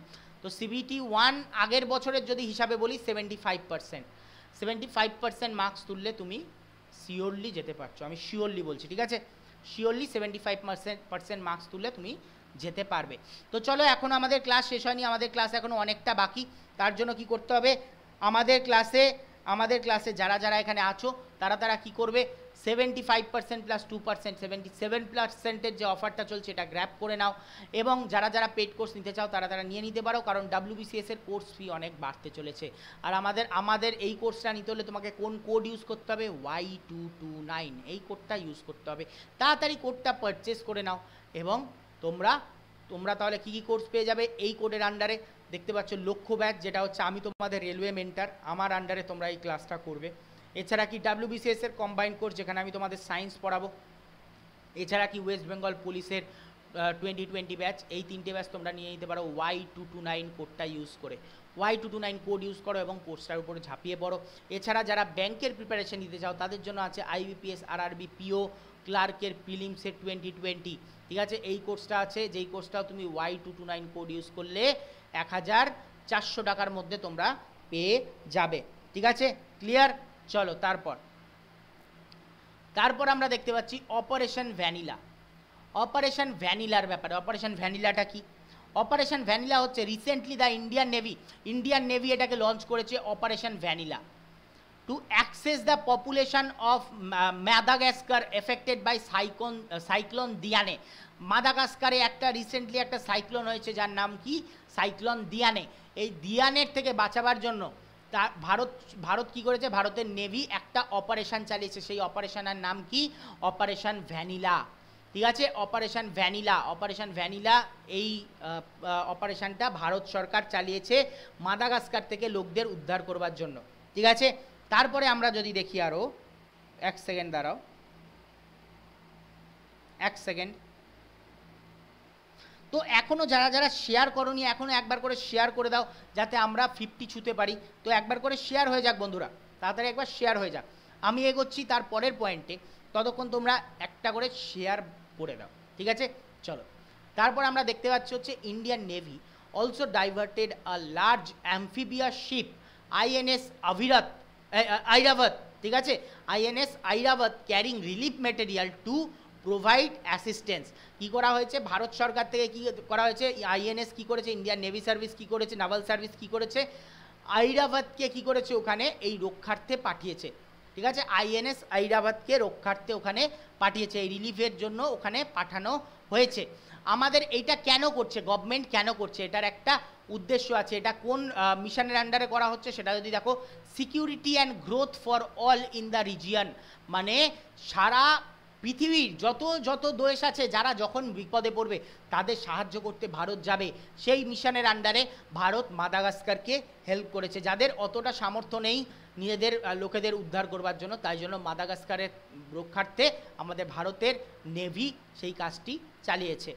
তো সিবিটি ওয়ান আগের বছরের যদি হিসাবে বলি seventy five percent seventy five percent marks তুললে তুমি শিওরলি যেতে পারছ। আমি শিওরলি বলছি, ঠিক আছে? Surely seventy five percent percent marks তুলে তুমি যেতে পারবে। তো চলো এখন আমাদের ক্লাস শেষ হয়নি, আমাদের ক্লাস এখনও অনেকটা বাকি। তার জন্য কি করতে হবে? আমাদের ক্লাসে আমাদের ক্লাসে যারা যারা এখানে আছো, তারা তারা কি করবে? Seventy five percent plus two percent seventy seven পার্সেন্টের যে অফারটা চলছে এটা গ্র্যাপ করে নাও। এবং যারা যারা পেড কোর্স নিতে চাও, তারা তারা নিয়ে নিতে পারো, কারণ ডাব্লিউবিসিএস এর কোর্স ফি অনেক বাড়তে চলেছে। আর আমাদের আমাদের এই কোর্সটা নিতে হলে তোমাকে কোন কোড ইউজ করতে হবে? ওয়াই টু টু নাইন এই কোডটা ইউজ করতে হবে। তাড়াতাড়ি কোডটা পারচেস করে নাও এবং তোমরা তোমরা তাহলে কী কী কোর্স পেয়ে যাবে? এই কোডের আন্ডারে দেখতে পাচ্ছ লক্ষ্য ব্যাচ যেটা হচ্ছে আমি তোমাদের রেলওয়ে মেন্টার আমার আন্ডারে তোমরা এই ক্লাসটা করবে। এছাড়া কি ডাব্লিউবিসিএস এর কম্বাইন কোর্স যেখানে আমি তোমাদের সায়েন্স পড়াবো? এছাড়া কি ওয়েস্ট বেঙ্গল পুলিশের টোয়েন্টি টোয়েন্টি ব্যাচ এই তিনটে ব্যাচ তোমরা নিয়ে নিতে পারো ওয়াই টু টু নাইন কোডটা ইউজ করে। Y two two nine code use করো এবং কোর্সটার উপরে ঝাঁপিয়ে পড়ো। এছাড়া যারা ব্যাংকের প্রিপারেশন নিতে চাও, তাদের জন্য আছে আইবিপিএস আরআরবি পিও ক্লার্কের প্রিলিমসের টোয়েন্টি টোয়েন্টি ঠিক আছে? এই কোর্সটা আছে, যেই কোর্সটাও তুমি Y two two nine code use করলে এক হাজার চারশো টাকার মধ্যে তোমরা পেয়ে যাবে। ঠিক আছে? ক্লিয়ার চলো, তারপর। তারপর আমরা দেখতে পাচ্ছি অপারেশন ভ্যানিলা। অপারেশন ভ্যানিলার ব্যাপারে, অপারেশন ভ্যানিলাটা কি? অপারেশন ভ্যানিলা হচ্ছে recently the Indian navy Indian navy এটাকে লঞ্চ করেছে operation vanilla. To access the population of Madagascar affected by cyclone cyclone দিয়ানে মাদাগাস্কারে একটা রিসেন্টলি একটা সাইক্লোন হয়েছে, যার নাম কি? সাইক্লোন দিয়ানে এই দিয়ানের থেকে বাঁচাবার জন্য তা ভারত ভারত কি করেছে? ভারতের নেভি একটা অপারেশন চালিয়েছে। সেই অপারেশনের নাম কি? অপারেশন ভ্যানিলা ঠিক আছে? অপারেশন ভ্যানিলা অপারেশন ভ্যানিলা এই অপারেশনটা ভারত সরকার চালিয়েছে মাদাগাস্কার থেকে লোকদের উদ্ধার করবার জন্য। ঠিক আছে? তারপরে আমরা যদি দেখি আরও এক সেকেন্ড দাঁড়াও। এক সেকেন্ড তো এখনও যারা যারা শেয়ার করনি এখনও একবার করে শেয়ার করে দাও, যাতে আমরা ফিফটি ছুতে পারি। তো একবার করে শেয়ার হয়ে যাক বন্ধুরা, তাড়াতাড়ি একবার শেয়ার হয়ে যাক। আমি এগোচ্ছি তার পরের পয়েন্টে ততক্ষণ তোমরা একটা করে শেয়ার করে দাও, ঠিক আছে? চলো। তারপর আমরা দেখতে পাচ্ছি হচ্ছে Indian Navy also diverted a large amphibia ship INS আভিরাত আইরাবত ঠিক আছে? INS আইরাবত carrying relief material to provide assistance কী করা হয়েছে? ভারত সরকার থেকে কী করা হয়েছে? আইএনএস কী করেছে? ইন্ডিয়ান নেভি সার্ভিস কী করেছে? নাভাল সার্ভিস কী করেছে? আইরাবাদকে কী করেছে? ওখানে এই রক্ষার্থে পাঠিয়েছে। ঠিক আছে? আইএনএস আইরাবাদকে রক্ষার্থে ওখানে পাঠিয়েছে। এই রিলিফের জন্য ওখানে পাঠানো হয়েছে। আমাদের এইটা কেন করছে? গভর্নমেন্ট কেন করছে? এটার একটা উদ্দেশ্য আছে। এটা কোন মিশনের আন্ডারে করা হচ্ছে সেটা যদি দেখো security and growth for all in the region মানে সারা পৃথিবীর যত যত দেশ আছে যারা যখন বিপদে পড়বে, তাদের সাহায্য করতে ভারত যাবে। সেই মিশনের আন্ডারে ভারত মাদাগাস্কারকে হেল্প করেছে, যাদের অতটা সামর্থ্য নেই নিজেদের লোকেদের উদ্ধার করবার জন্য। তাই জন্য মাদাগাস্কারের রক্ষার্থে আমাদের ভারতের নেভি সেই কাজটি চালিয়েছে।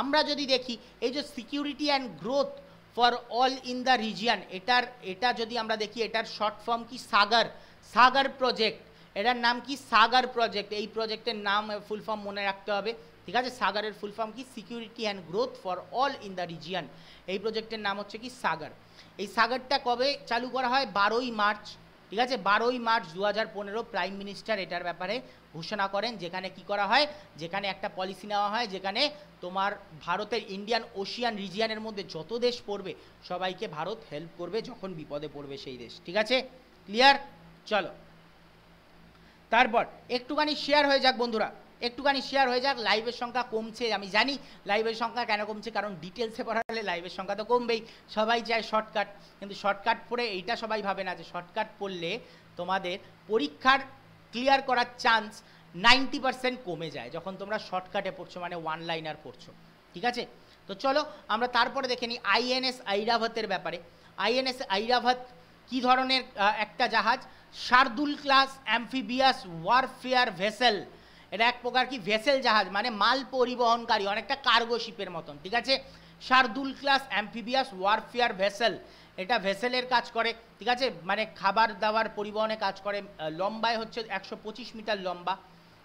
আমরা যদি দেখি, এই যে security and growth for all in the region এটার, এটা যদি আমরা দেখি, এটার শর্ট ফর্ম কি? সাগর। সাগর প্রজেক্ট এটার নাম কি সাগার প্রজেক্ট? এই প্রজেক্টের নাম ফুল ফর্ম মনে রাখতে হবে। ঠিক আছে? সাগারের ফুল ফর্ম কি? Security and growth for all in the region এই প্রজেক্টের নাম হচ্ছে কি সাগার। এই সাগারটা কবে চালু করা হয়? বারোই মার্চ। ঠিক আছে? বারোই মার্চ দু হাজার পনেরো প্রাইম মিনিস্টার এটার ব্যাপারে ঘোষণা করেন, যেখানে কি করা হয়? যেখানে একটা পলিসি নেওয়া হয়, যেখানে তোমার ভারতের ইন্ডিয়ান ওশিয়ান রিজিয়ানের মধ্যে যত দেশ পড়বে, সবাইকে ভারত হেল্প করবে যখন বিপদে পড়বে সেই দেশ। ঠিক আছে? ক্লিয়ার চলো। তারপর, একটুখানি শেয়ার হয়ে যাক বন্ধুরা। একটুখানি শেয়ার হয়ে যাক লাইভের সংখ্যা কমছে, আমি জানি লাইভের সংখ্যা কেন কমছে, কারণ ডিটেলসে পড়ালে লাইভের সংখ্যা তো কমবেই। সবাই চায় শর্টকাট কিন্তু শর্টকাট পড়ে এইটা সবাই ভাবে না যে শর্টকাট পড়লে তোমাদের পরীক্ষার ক্লিয়ার করার চান্স নাইনটি পার্সেন্ট কমে যায়, যখন তোমরা শর্টকাটে পড়ছো মানে ওয়ান লাইনার পড়ছো। ঠিক আছে? তো চলো, আমরা তারপরে দেখে নিই আইএনএস আইরাভাতের ব্যাপারে। আইএনএস আইরাভাত কি ধরনের একটা জাহাজ? Shardul class, amphibious, warfare vessel. এটা এক প্রকার কি? ভেসেল জাহাজ মানে মাল পরিবহনকারী, অনেকটা কার্গো শিপের মতন, ঠিক আছে? Shardul class, amphibious, warfare vessel, এটা ভেসেলের কাজ করে, ঠিক আছে? মানে খাবার দাবার পরিবহনে কাজ করে লম্বায় হচ্ছে একশো পঁচিশ মিটার লম্বা।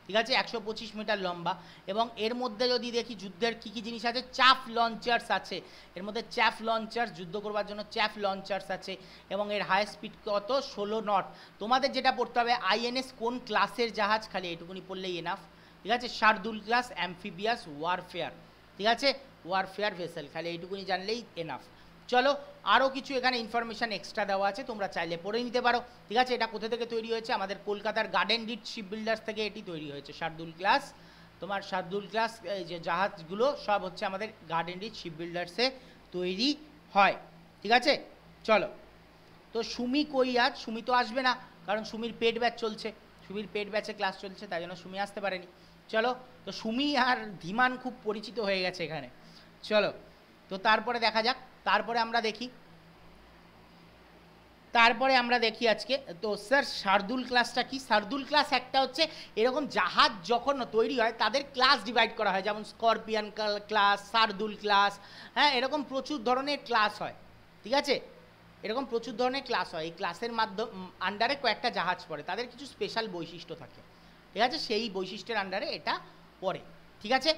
ঠিক আছে? একশো পঁচিশ মিটার লম্বা। এবং এর মধ্যে যদি দেখি যুদ্ধের কী কী জিনিস আছে? চাফ লঞ্চার্স আছে। এর মধ্যে চ্যাফ লঞ্চার্স, যুদ্ধ করবার জন্য চ্যাফ লঞ্চার্স আছে। এবং এর হাই স্পিড কত? ষোলো নট তোমাদের যেটা পড়তে হবে আইএনএস কোন ক্লাসের জাহাজ? খালি এটুকুনি পড়লেই এনাফ ঠিক আছে? শার্দুল ক্লাস অ্যাম্ফিবিয়াস ওয়ারফেয়ার ঠিক আছে? ওয়ারফেয়ার ভেসেল খালি এইটুকুনি জানলেই এনাফ চলো আরও কিছু এখানে ইনফরমেশান এক্সট্রা দেওয়া আছে, তোমরা চাইলে পড়ে নিতে পারো। ঠিক আছে, এটা কোথা থেকে তৈরি হয়েছে? আমাদের কলকাতার গার্ডেন ডিট শিপ বিল্ডার্স থেকে এটি তৈরি হয়েছে, শার্দুল ক্লাস তোমার শার্দুল ক্লাস এই যে জাহাজগুলো, সব হচ্ছে আমাদের গার্ডেন ডিট শিপ বিল্ডার্সে তৈরি হয়। ঠিক আছে? চলো। তো সুমি কই আজ? সুমি তো আসবে না, কারণ সুমির পেট ব্যাচ চলছে। সুমির পেট ব্যাচে ক্লাস চলছে, তাই জন্য সুমি আসতে পারেনি। চলো, তো সুমি আর ধীমান খুব পরিচিত হয়ে গেছে এখানে। চলো। তো তারপরে দেখা যাক, তারপরে আমরা দেখি। তারপরে আমরা দেখি আজকে, তো স্যার শার্দুল ক্লাসটা কি? শার্দুল ক্লাস একটা হচ্ছে এরকম জাহাজ যখন তৈরি হয়, তাদের ক্লাস ডিভাইড করা হয়, যেমন স্করপিয়ান ক্লাস, শার্দুল ক্লাস হ্যাঁ এরকম প্রচুর ধরনের ক্লাস হয়, ঠিক আছে? এরকম প্রচুর ধরনের ক্লাস হয়, এই ক্লাসের মাধ্যম আন্ডারে কয়েকটা জাহাজ পড়ে, তাদের কিছু স্পেশাল বৈশিষ্ট্য থাকে, ঠিক আছে? সেই বৈশিষ্ট্যের আন্ডারে এটা পড়ে, ঠিক আছে?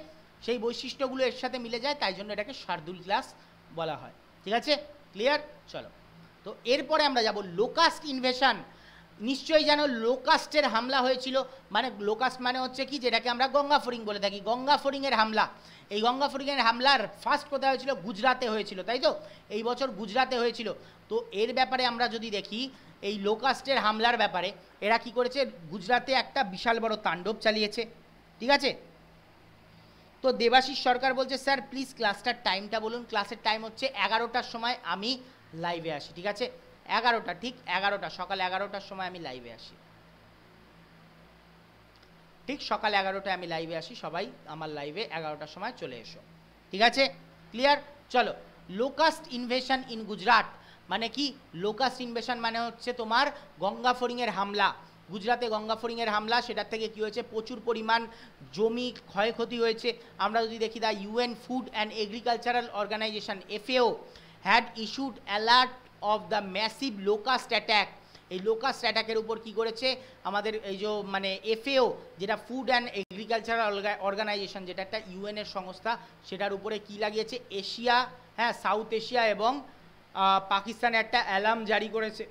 সেই বৈশিষ্ট্যগুলো এর সাথে মিলে যায়, তাই জন্য এটাকে শার্দুল ক্লাস বলা হয়। ঠিক আছে? ক্লিয়ার চলো। তো এরপরে আমরা যাব লোকাস্ট ইনভেশন নিশ্চয়ই জানো লোকাস্টের হামলা হয়েছিল। মানে লোকাস্ট মানে হচ্ছে কি? যেটাকে আমরা গঙ্গা ফরিং বলে থাকি। গঙ্গা ফরিংয়ের হামলা। এই গঙ্গা ফরিংয়ের হামলার ফার্স্ট কোথায় হয়েছিল গুজরাতে হয়েছিল, তাই তো? এই বছর গুজরাতে হয়েছিল। তো এর ব্যাপারে আমরা যদি দেখি, এই লোকাস্টের হামলার ব্যাপারে, এরা কি করেছে? গুজরাতে একটা বিশাল বড় তাণ্ডব চালিয়েছে। ঠিক আছে? তো দেবাশিস সরকার বলছে, স্যার প্লিজ ক্লাসটার টাইমটা বলুন। ক্লাসের টাইম হচ্ছে এগারোটার সময় আমি লাইভে আসি, ঠিক আছে? এগারোটা, ঠিক এগারোটা, সকাল এগারোটার সময় আমি লাইভে আসি। ঠিক সকাল এগারোটায় আমি লাইভে আসি, সবাই আমার লাইভে এগারোটার সময় চলে এসো, ঠিক আছে? ক্লিয়ার চলো লোকাস্ট ইনভেশন ইন গুজরাট মানে কি? লোকাস্ট ইনভেশন মানে হচ্ছে তোমার গঙ্গা ফরিংয়ের হামলা। গুজরাতে গঙ্গা ফরিংয়ের হামলা, সেটার থেকে কি হয়েছে? প্রচুর পরিমাণ জমি ক্ষয়ক্ষতি হয়েছে। আমরা যদি দেখি, the UN food and agricultural organization, FAO had issued alert of the massive locust attack এই লোকাস্ট অ্যাটাকের উপর কি করেছে? আমাদের এই যে মানে এফএও, যেটা ফুড অ্যান্ড এগ্রিকালচারাল অর্গানাইজেশন যেটা একটা ইউএনের সংস্থা, সেটার উপরে কি লাগিয়েছে? এশিয়া হ্যাঁ সাউথ এশিয়া এবং পাকিস্তানে একটা অ্যালার্ম জারি করেছে।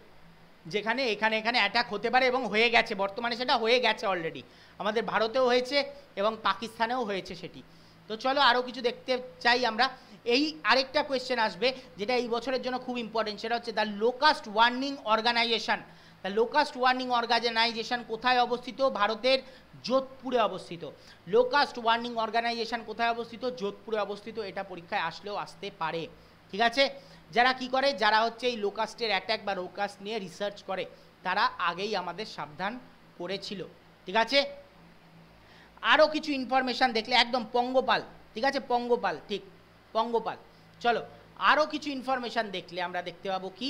যেখানে এখানে এখানে অ্যাটাক হতে পারে এবং হয়ে গেছে। বর্তমানে সেটা হয়ে গেছে অলরেডি আমাদের ভারতেও হয়েছে এবং পাকিস্তানেও হয়েছে সেটি। তো চলো আরও কিছু দেখতে চাই আমরা। এই আরেকটা কোয়েশ্চেন আসবে যেটা এই বছরের জন্য খুব ইম্পর্টেন্ট সেটা হচ্ছে the locust warning organization the locust warning organization কোথায় অবস্থিত? ভারতের যোধপুরে অবস্থিত। লোকাস্ট ওয়ার্নিং অর্গানাইজেশন কোথায় অবস্থিত? যোধপুরে অবস্থিত। এটা পরীক্ষায় আসলেও আসতে পারে। ঠিক আছে? যারা কি করে? যারা হচ্ছে এই লোকাস্টের অ্যাট্যাক বা লোকাস্ট নিয়ে রিসার্চ করে, তারা আগেই আমাদের সাবধান করেছিল। ঠিক আছে? আরও কিছু ইনফরমেশান দেখলে, একদম পঙ্গপাল। ঠিক আছে? পঙ্গপাল, ঠিক। পঙ্গপাল। চলো আরও কিছু ইনফরমেশান দেখলে আমরা দেখতে পাবো কি?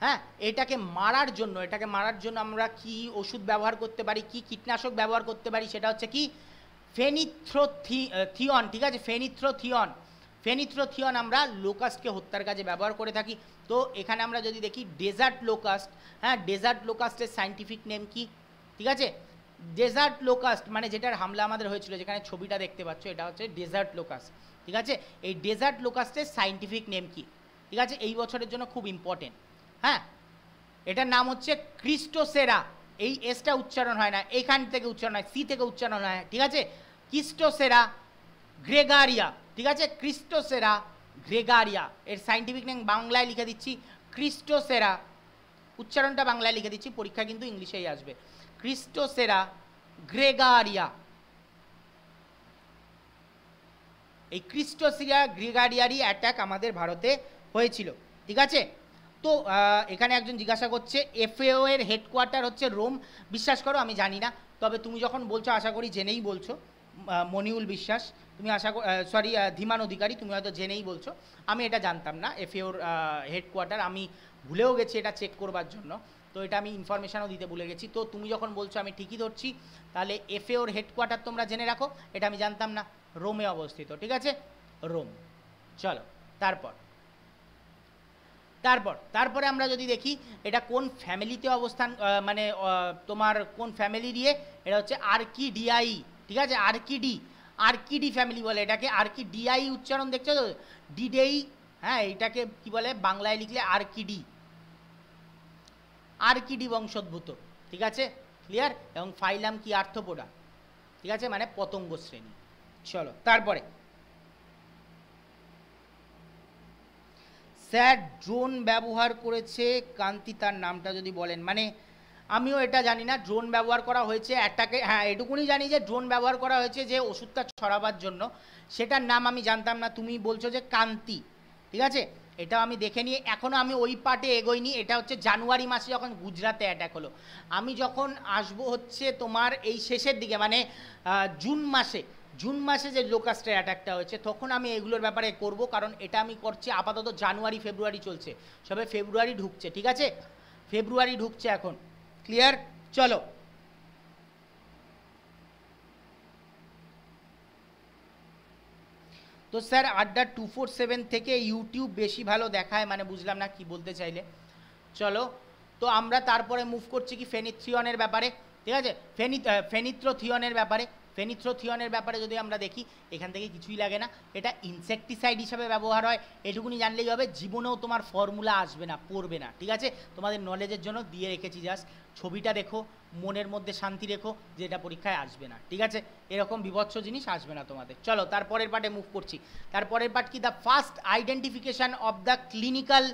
হ্যাঁ এটাকে মারার জন্য, এটাকে মারার জন্য আমরা কি ওষুধ ব্যবহার করতে পারি, কি কীটনাশক ব্যবহার করতে পারি, সেটা হচ্ছে কি? ফেনিথ্রোথিয়ন ঠিক আছে? ফেনিথ্রোথিয়ন ফেনিথ্রোথিয়ন আমরা লোকাস্টকে হত্যার কাজে ব্যবহার করে থাকি। তো এখানে আমরা যদি দেখি ডেজার্ট লোকাস্ট হ্যাঁ ডেজার্ট লোকাস্টের সাইন্টিফিক নেম কি? ঠিক আছে? ডেজার্ট লোকাস্ট মানে যেটার হামলা আমাদের হয়েছিল, যেখানে ছবিটা দেখতে পাচ্ছ, এটা হচ্ছে ডেজার্ট লোকাস্ট। ঠিক আছে? এই ডেজার্ট লোকাস্টের সাইন্টিফিক নেম কি? ঠিক আছে? এই বছরের জন্য খুব ইম্পর্টেন্ট হ্যাঁ? এটার নাম হচ্ছে ক্রিস্টোসেরা। এই এসটা উচ্চারণ হয় না এখান থেকে উচ্চারণ হয় সি থেকে উচ্চারণ হয়, ঠিক আছে? ক্রিস্টোসেরা গ্রেগারিয়া। ঠিক আছে? ক্রিস্টোসেরা গ্রেগারিয়া। এর সাইন্টিফিক নেম বাংলায় লিখে দিচ্ছি ক্রিস্টোসেরা। উচ্চারণটা বাংলায় লিখে দিচ্ছি, পরীক্ষা কিন্তু ইংলিশেই আসবে। ক্রিস্টোসেরা গ্রেগারিয়া। এই ক্রিস্টোসিয়া গ্রেগারিয়ারই অ্যাটাক আমাদের ভারতে হয়েছিল, ঠিক আছে? তো এখানে একজন জিজ্ঞাসা করছে, এফএও এর হেডকোয়ার্টার হচ্ছে রোম। বিশ্বাস করো, আমি জানি না। তবে তুমি যখন বলছো, আশা করি জেনেই বলছো। মনিউল বিশ্বাস, তুমি আশা সরি ধীমান অধিকারী, তুমি হয়তো জেনেই বলছো। আমি এটা জানতাম না এফএওর হেডকোয়ার্টার আমি ভুলেও গেছি এটা চেক করবার জন্য। তো এটা আমি ইনফরমেশনও দিতে ভুলে গেছি। তো তুমি যখন বলছো আমি ঠিকই ধরছি, তাহলে এফএওর হেডকোয়ার্টার তোমরা জেনে রাখো, এটা আমি জানতাম না। রোমে অবস্থিত, ঠিক আছে? রোম চলো, তারপর। তারপর, তারপরে আমরা যদি দেখি, এটা কোন ফ্যামিলিতে অবস্থান মানে তোমার কোন ফ্যামিলি দিয়ে এটা হচ্ছে আর্কিডিআই ঠিক আছে? আর্কিডি আর্কিডি ফ্যামিলি বলে এটাকে। আর্কি ডিআই উচ্চারণ দেখছ তো? ডিডেই হ্যাঁ এটাকে কি বলে? বাংলায় লিখলে আর্কিডি আর্কিডি বংশোদ্ভূত, ঠিক আছে? ক্লিয়ার এবং ফাইলাম কি? আর্থপোডা। ঠিক আছে? মানে পতঙ্গ শ্রেণি। চলো, তারপরে। স্যার ড্রোন ব্যবহার করেছে, কান্তি তার নামটা যদি বলেন। মানে আমিও এটা জানি না ড্রোন ব্যবহার করা হয়েছে অ্যাটাকে হ্যাঁ এটুকুনি জানি যে ড্রোন ব্যবহার করা হয়েছে যে ওষুধটা ছড়াবার জন্য। সেটার নাম আমি জানতাম না, তুমি বলছো যে কান্তি, ঠিক আছে? এটা আমি দেখে নিয়ে এখনও আমি ওই পার্টে এগোইনি, এটা হচ্ছে জানুয়ারি মাসে যখন গুজরাতে অ্যাটাক হলো। আমি যখন আসব হচ্ছে তোমার এই শেষের দিকে মানে জুন মাসে জুন মাসে যে লোকাস্টের অ্যাটাকটা হয়েছে, তখন আমি এগুলোর ব্যাপারে করব, কারণ এটা আমি করছি আপাতত জানুয়ারি, ফেব্রুয়ারি চলছে। সবে ফেব্রুয়ারি ঢুকছে, ঠিক আছে? ফেব্রুয়ারি ঢুকছে এখন। ক্লিয়ার চলো তো sir, Adda two four seven থেকে ইউটিউব বেশি ভালো দেখায় মানে বুঝলাম না কি বলতে চাইলে। চলো, তো আমরা তারপরে মুভ করছি কি ফেনিথ্রিয়নের ব্যাপারে? ঠিক আছে? ফেনি ফেনিথ্রোথিয়নের ব্যাপারে। ফেনিথ্রোথিয়নের ব্যাপারে যদি আমরা দেখি, এখান থেকে কিছুই লাগে না। এটা ইনসেকটিসাইড হিসাবে ব্যবহার হয়। এটুকুনি জানলেই হবে, জীবনেও তোমার ফর্মুলা আসবে না, পড়বে না, ঠিক আছে? তোমাদের নলেজের জন্য দিয়ে রেখেছি জাস্ট ছবিটা দেখো, মনের মধ্যে শান্তি রেখো, যে এটা পরীক্ষায় আসবে না, ঠিক আছে? এরকম বিভৎস জিনিস আসবে না তোমাদের। চলো, তারপরের পার্টে মুভ করছি। তারপরের পার্ট কি? The first identification of the clinical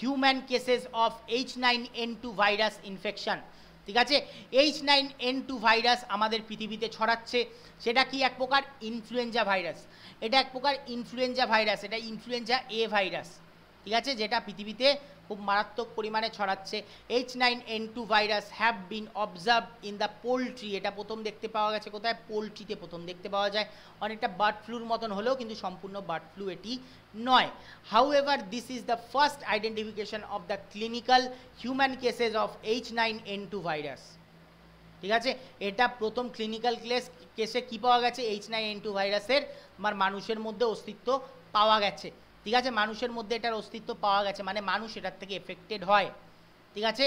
human cases of H nine N two virus infection ঠিক আছে? H nine N two virus আমাদের পৃথিবীতে ছড়াচ্ছে। সেটা কি এক প্রকার? ইনফ্লুয়েঞ্জা ভাইরাস এটা এক প্রকার ইনফ্লুয়েঞ্জা ভাইরাস এটা ইনফ্লুয়েঞ্জা এ ভাইরাস ঠিক আছে? যেটা পৃথিবীতে খুব মারাত্মক পরিমাণে ছড়াচ্ছে। H nine N two virus have been observe in the poultry এটা প্রথম দেখতে পাওয়া গেছে কোথায়? পোলট্রিতে প্রথম দেখতে পাওয়া যায়। অনেকটা বার্ড ফ্লুর মতন হলেও কিন্তু সম্পূর্ণ বার্ড ফ্লু এটি নয়। However this is the first identification of the clinical human cases of H nine N two virus ঠিক আছে? এটা প্রথম ক্লিনিক্যাল কেস কেসে কি পাওয়া গেছে? এইচ নাইন এন টু ভাইরাসের আমার মানুষের মধ্যে অস্তিত্ব পাওয়া গেছে। ঠিক আছে, মানুষের মধ্যে এটার অস্তিত্ব পাওয়া গেছে মানে মানুষ এটার থেকে এফেক্টেড হয়। ঠিক আছে?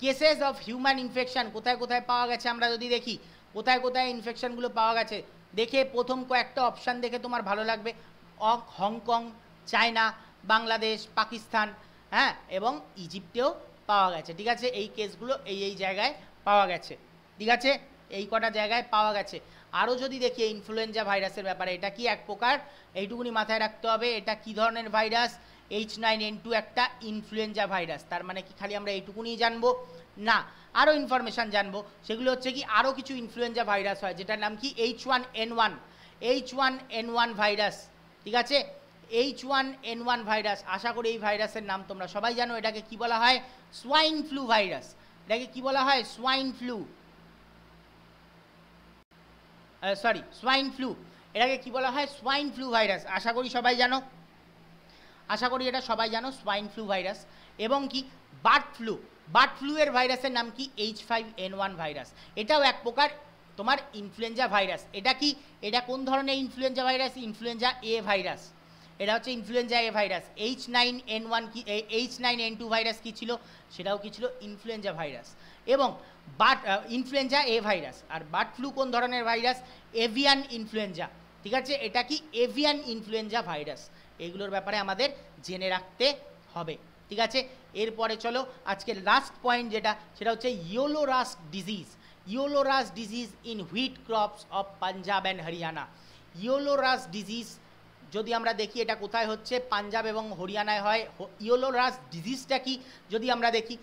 কেসেস অফ হিউম্যান ইনফেকশন কোথায় কোথায় পাওয়া গেছে আমরা যদি দেখি? কোথায় কোথায় ইনফেকশনগুলো পাওয়া গেছে? দেখে প্রথম কয়েকটা অপশান দেখে তোমার ভালো লাগবে। হংকং, চায়না, বাংলাদেশ, পাকিস্তান হ্যাঁ এবং ইজিপ্টেও পাওয়া গেছে। ঠিক আছে? এই কেসগুলো এই এই জায়গায় পাওয়া গেছে। ঠিক আছে? এই কটা জায়গায় পাওয়া গেছে। আরও যদি দেখি ইনফ্লুয়েঞ্জা ভাইরাসের ব্যাপারে, এটা কি এক প্রকার? এইটুকুনি মাথায় রাখতে হবে, এটা কি ধরনের virus H nine N two একটা ইনফ্লুয়েঞ্জা ভাইরাস তার মানে কি খালি আমরা এইটুকুনি জানব? না আরও ইনফরমেশান জানব, সেগুলো হচ্ছে কি আরও কিছু ইনফ্লুয়েঞ্জা ভাইরাস হয়, যেটার নাম কি H one N one H one N one virus ঠিক আছে? H one N one virus আশা করি এই ভাইরাসের নাম তোমরা সবাই জানো, এটাকে কি বলা হয়? সোয়াইন ফ্লু ভাইরাস এটাকে কি বলা হয়? Swine flu sorry swine flu এটাকে কি বলা হয়? সোয়াইন ফ্লু ভাইরাস আশা করি সবাই জানো? আশা করি এটা সবাই জানো সোয়াইন ফ্লু ভাইরাস এবং কি? বার্ড ফ্লু বার্ড ফ্লু এর ভাইরাসের নাম কি? H five N one virus এটাও এক প্রকার তোমার ইনফ্লুয়েঞ্জা ভাইরাস এটা কি? এটা কোন ধরনের influenza virus influenza A virus এটা হচ্ছে influenza A virus H nine N one কি H nine N two virus কী ছিল? সেটাও কী ছিল? ইনফ্লুয়েঞ্জা ভাইরাস এবং বাট ইনফ্লুয়েঞ্জা এ ভাইরাস আর বার্ড ফ্লু কোন ধরনের ভাইরাস এভিয়ান ইনফ্লুয়েঞ্জা ঠিক আছে? এটা কি এভিয়ান ইনফ্লুয়েঞ্জা ভাইরাস এগুলোর ব্যাপারে আমাদের জেনে রাখতে হবে। ঠিক আছে? এরপরে চলো, আজকে লাস্ট পয়েন্ট যেটা, সেটা হচ্ছে yellow rust disease. Yellow rust disease in wheat crops of Punjab and Haryana. Yellow rust disease যদি আমরা দেখি এটা কোথায় হচ্ছে? পাঞ্জাব এবং হরিয়ানায় হয়। ইয়োলোরাস ডিজিজটা কি? যদি আমরা দেখি,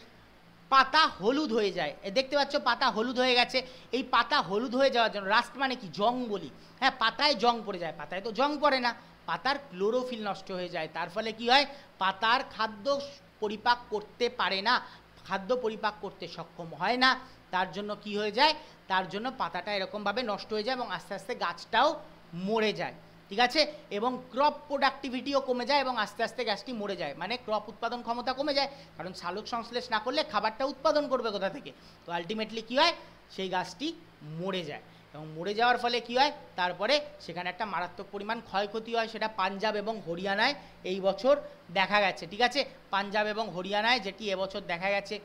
পাতা হলুদ হয়ে যায়। দেখতে পাচ্ছ পাতা হলুদ হয়ে গেছে। এই পাতা হলুদ হয়ে যাওয়ার জন্য রাস্ট মানে কি? জং বলি। হ্যাঁ পাতায় জং পড়ে যায়। পাতায় তো জং পড়ে না। পাতার ক্লোরোফিল নষ্ট হয়ে যায়। তার ফলে কি হয়? পাতার খাদ্য পরিপাক করতে পারে না। খাদ্য পরিপাক করতে সক্ষম হয় না। তার জন্য কি হয়ে যায়? তার জন্য পাতাটা এরকমভাবে নষ্ট হয়ে যায় এবং আস্তে আস্তে গাছটাও মরে যায়। ঠিক আছে? এবং ক্রপ প্রোডাক্টিভিটিও কমে যায় এবং আস্তে আস্তে গাছটি মরে যায়। মানে ক্রপ উৎপাদন ক্ষমতা কমে যায়। কারণ সালোক সংশ্লেষ না করলে খাবারটা উৎপাদন করবে কোথা থেকে? তো আলটিমেটলি কী হয়? সেই গাছটি মরে যায়। এবং মরে যাওয়ার ফলে কী হয়? তারপরে সেখানে একটা মারাত্মক পরিমাণ ক্ষয়ক্ষতি হয়। সেটা পাঞ্জাব এবং হরিয়ানায় এই বছর দেখা গেছে। ঠিক আছে? পাঞ্জাব এবং হরিয়ানায় যেটি এবছর দেখা গেছে।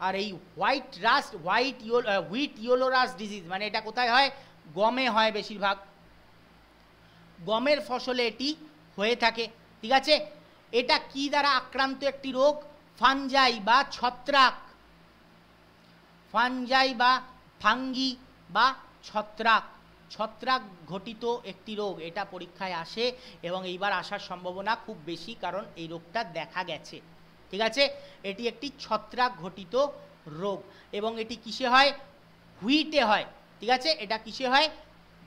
আর এই white rust white yellow wheat yellow rust disease মানে এটা কোথায় হয়? গমে হয় বেশিরভাগ। গমের ফসলে এটি হয়ে থাকে, ঠিক আছে? এটা কি দ্বারা আক্রান্ত একটি রোগ? ফানজাই বা ছত্রাক। ফানজাই বা ফাঙ্গি বা ছত্রাক। ছত্রাক ঘটিত একটি রোগ, এটা পরীক্ষায় আসে এবং এইবার আসার সম্ভাবনা খুব বেশি কারণ এই রোগটা দেখা গেছে, ঠিক আছে? এটি একটি ছত্রাক ঘটিত রোগ এবং এটি কিসে হয়? হুইটে হয়, ঠিক আছে? এটা কিসে হয়?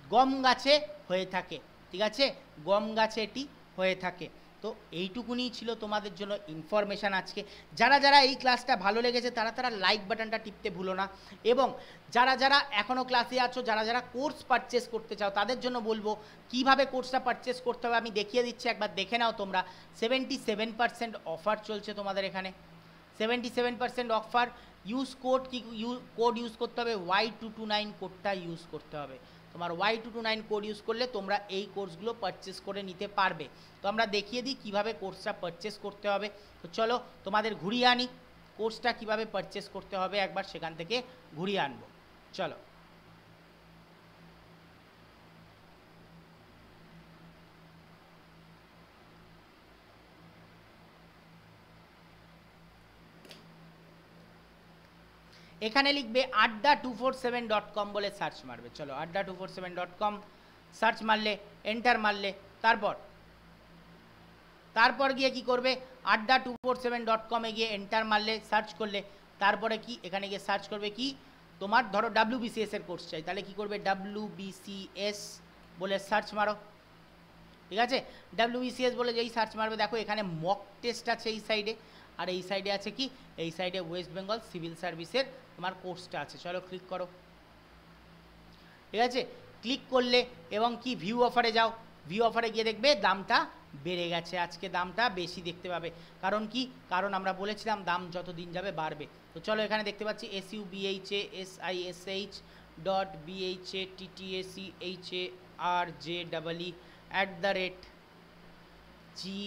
গম গাছে হয়ে থাকে। ঠিক আছে? গম গাছে এটি হয়ে থাকে। তো এইটুকুনি ছিল তোমাদের জন্য ইনফরমেশান আজকে। যারা যারা এই ক্লাসটা ভালো লেগেছে, তারা তারা লাইক বাটনটা টিপতে ভুলো না। এবং যারা যারা এখনও ক্লাসে আছো, যারা যারা কোর্স পারচেস করতে চাও, তাদের জন্য বলব, কীভাবে কোর্সটা পারচেস করতে হবে আমি দেখিয়ে দিচ্ছি। একবার দেখে নাও তোমরা। সেভেন্টি সেভেন পার্সেন্ট অফার চলছে তোমাদের এখানে। Seventy seven percent offer use code কি কোড ইউজ করতে হবে। ওয়াই টু টু নাইন কোডটা ইউজ করতে হবে। তোমার Y two two nine code use করলে তোমরা এই কোর্সগুলো পারচেস করে নিতে পারবে। তো আমরা দেখিয়ে দিই কীভাবে কোর্সটা পারচেস করতে হবে। তো চলো তোমাদের ঘুরিয়ে আনি কোর্সটা কীভাবে পারচেস করতে হবে একবার সেখান থেকে ঘুরিয়ে আনব। চলো। এখানে লিখবে Adda two four seven dot com বলে সার্চ মারবে। চলো, Adda two four seven dot com search মারলে এন্টার মারলে, তারপর তারপর গিয়ে কি করবে? আড্ডা টু ফোর সেভেন ডট কমে গিয়ে এন্টার মারলে সার্চ করলে, তারপরে কি? এখানে গিয়ে সার্চ করবে কি? তোমার ধরো ডাব্লিউ বিসিএস এর কোর্স চাই, তাহলে কি করবে? ডাব্লিউ বিসিএস বলে সার্চ মারো। ঠিক আছে? ডাব্লিউ বিসিএস বলে যেই সার্চ মারবে, দেখো এখানে মক টেস্ট আছে এই সাইডে আর এই সাইডে আছে কি? এই সাইডে ওয়েস্ট বেঙ্গল সিভিল সার্ভিসের তোমার কোর্সটা আছে। চলো ক্লিক করো। ঠিক আছে? ক্লিক করলে এবং কি ভিউ অফারে যাও। ভিউ অফারে গিয়ে দেখবে দামটা বেড়ে গেছে। আজকে দামটা বেশি দেখতে পাবে। কারণ কি? কারণ আমরা বলেছিলাম দাম যত দিন যাবে বাড়বে। তো চলো এখানে দেখতে পাচ্ছি S U B H A S I S H dot B H A T T A C H A R J double E at the rate G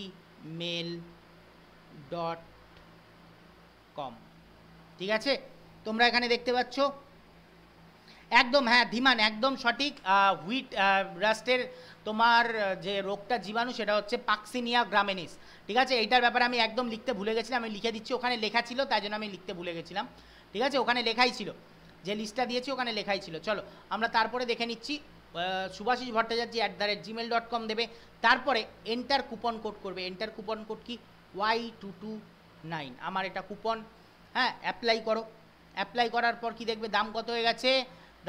mail dot com. ঠিক আছে? তোমরা এখানে দেখতে পাচ্ছ? একদম হ্যাঁ ধীমান, একদম সঠিক। হুইট রাস্টের তোমার যে রোগটা জীবাণু, সেটা হচ্ছে পাক্সিনিয়া গ্রামেনিস। ঠিক আছে? এইটার ব্যাপারে আমি একদম লিখতে ভুলে গেছিলাম। আমি লিখে দিচ্ছি, ওখানে লেখা ছিল, তাই জন্য আমি লিখতে ভুলে গেছিলাম। ঠিক আছে? ওখানে লেখাই ছিল। যে লিস্টটা দিয়েছি, ওখানে লেখাই ছিল। চলো, আমরা তারপরে দেখে নিচ্ছি। Subhashis Bhattacharya at the rate Gmail dot com দেবে। তারপরে এন্টার কুপন কোড করবে। এন্টার কুপন কোড কি? ওয়াই টু টু নাইন আমার এটা কুপন হ্যাঁ অ্যাপ্লাই করো। অ্যাপ্লাই করার পর কি দেখবে? দাম কত হয়ে গেছে?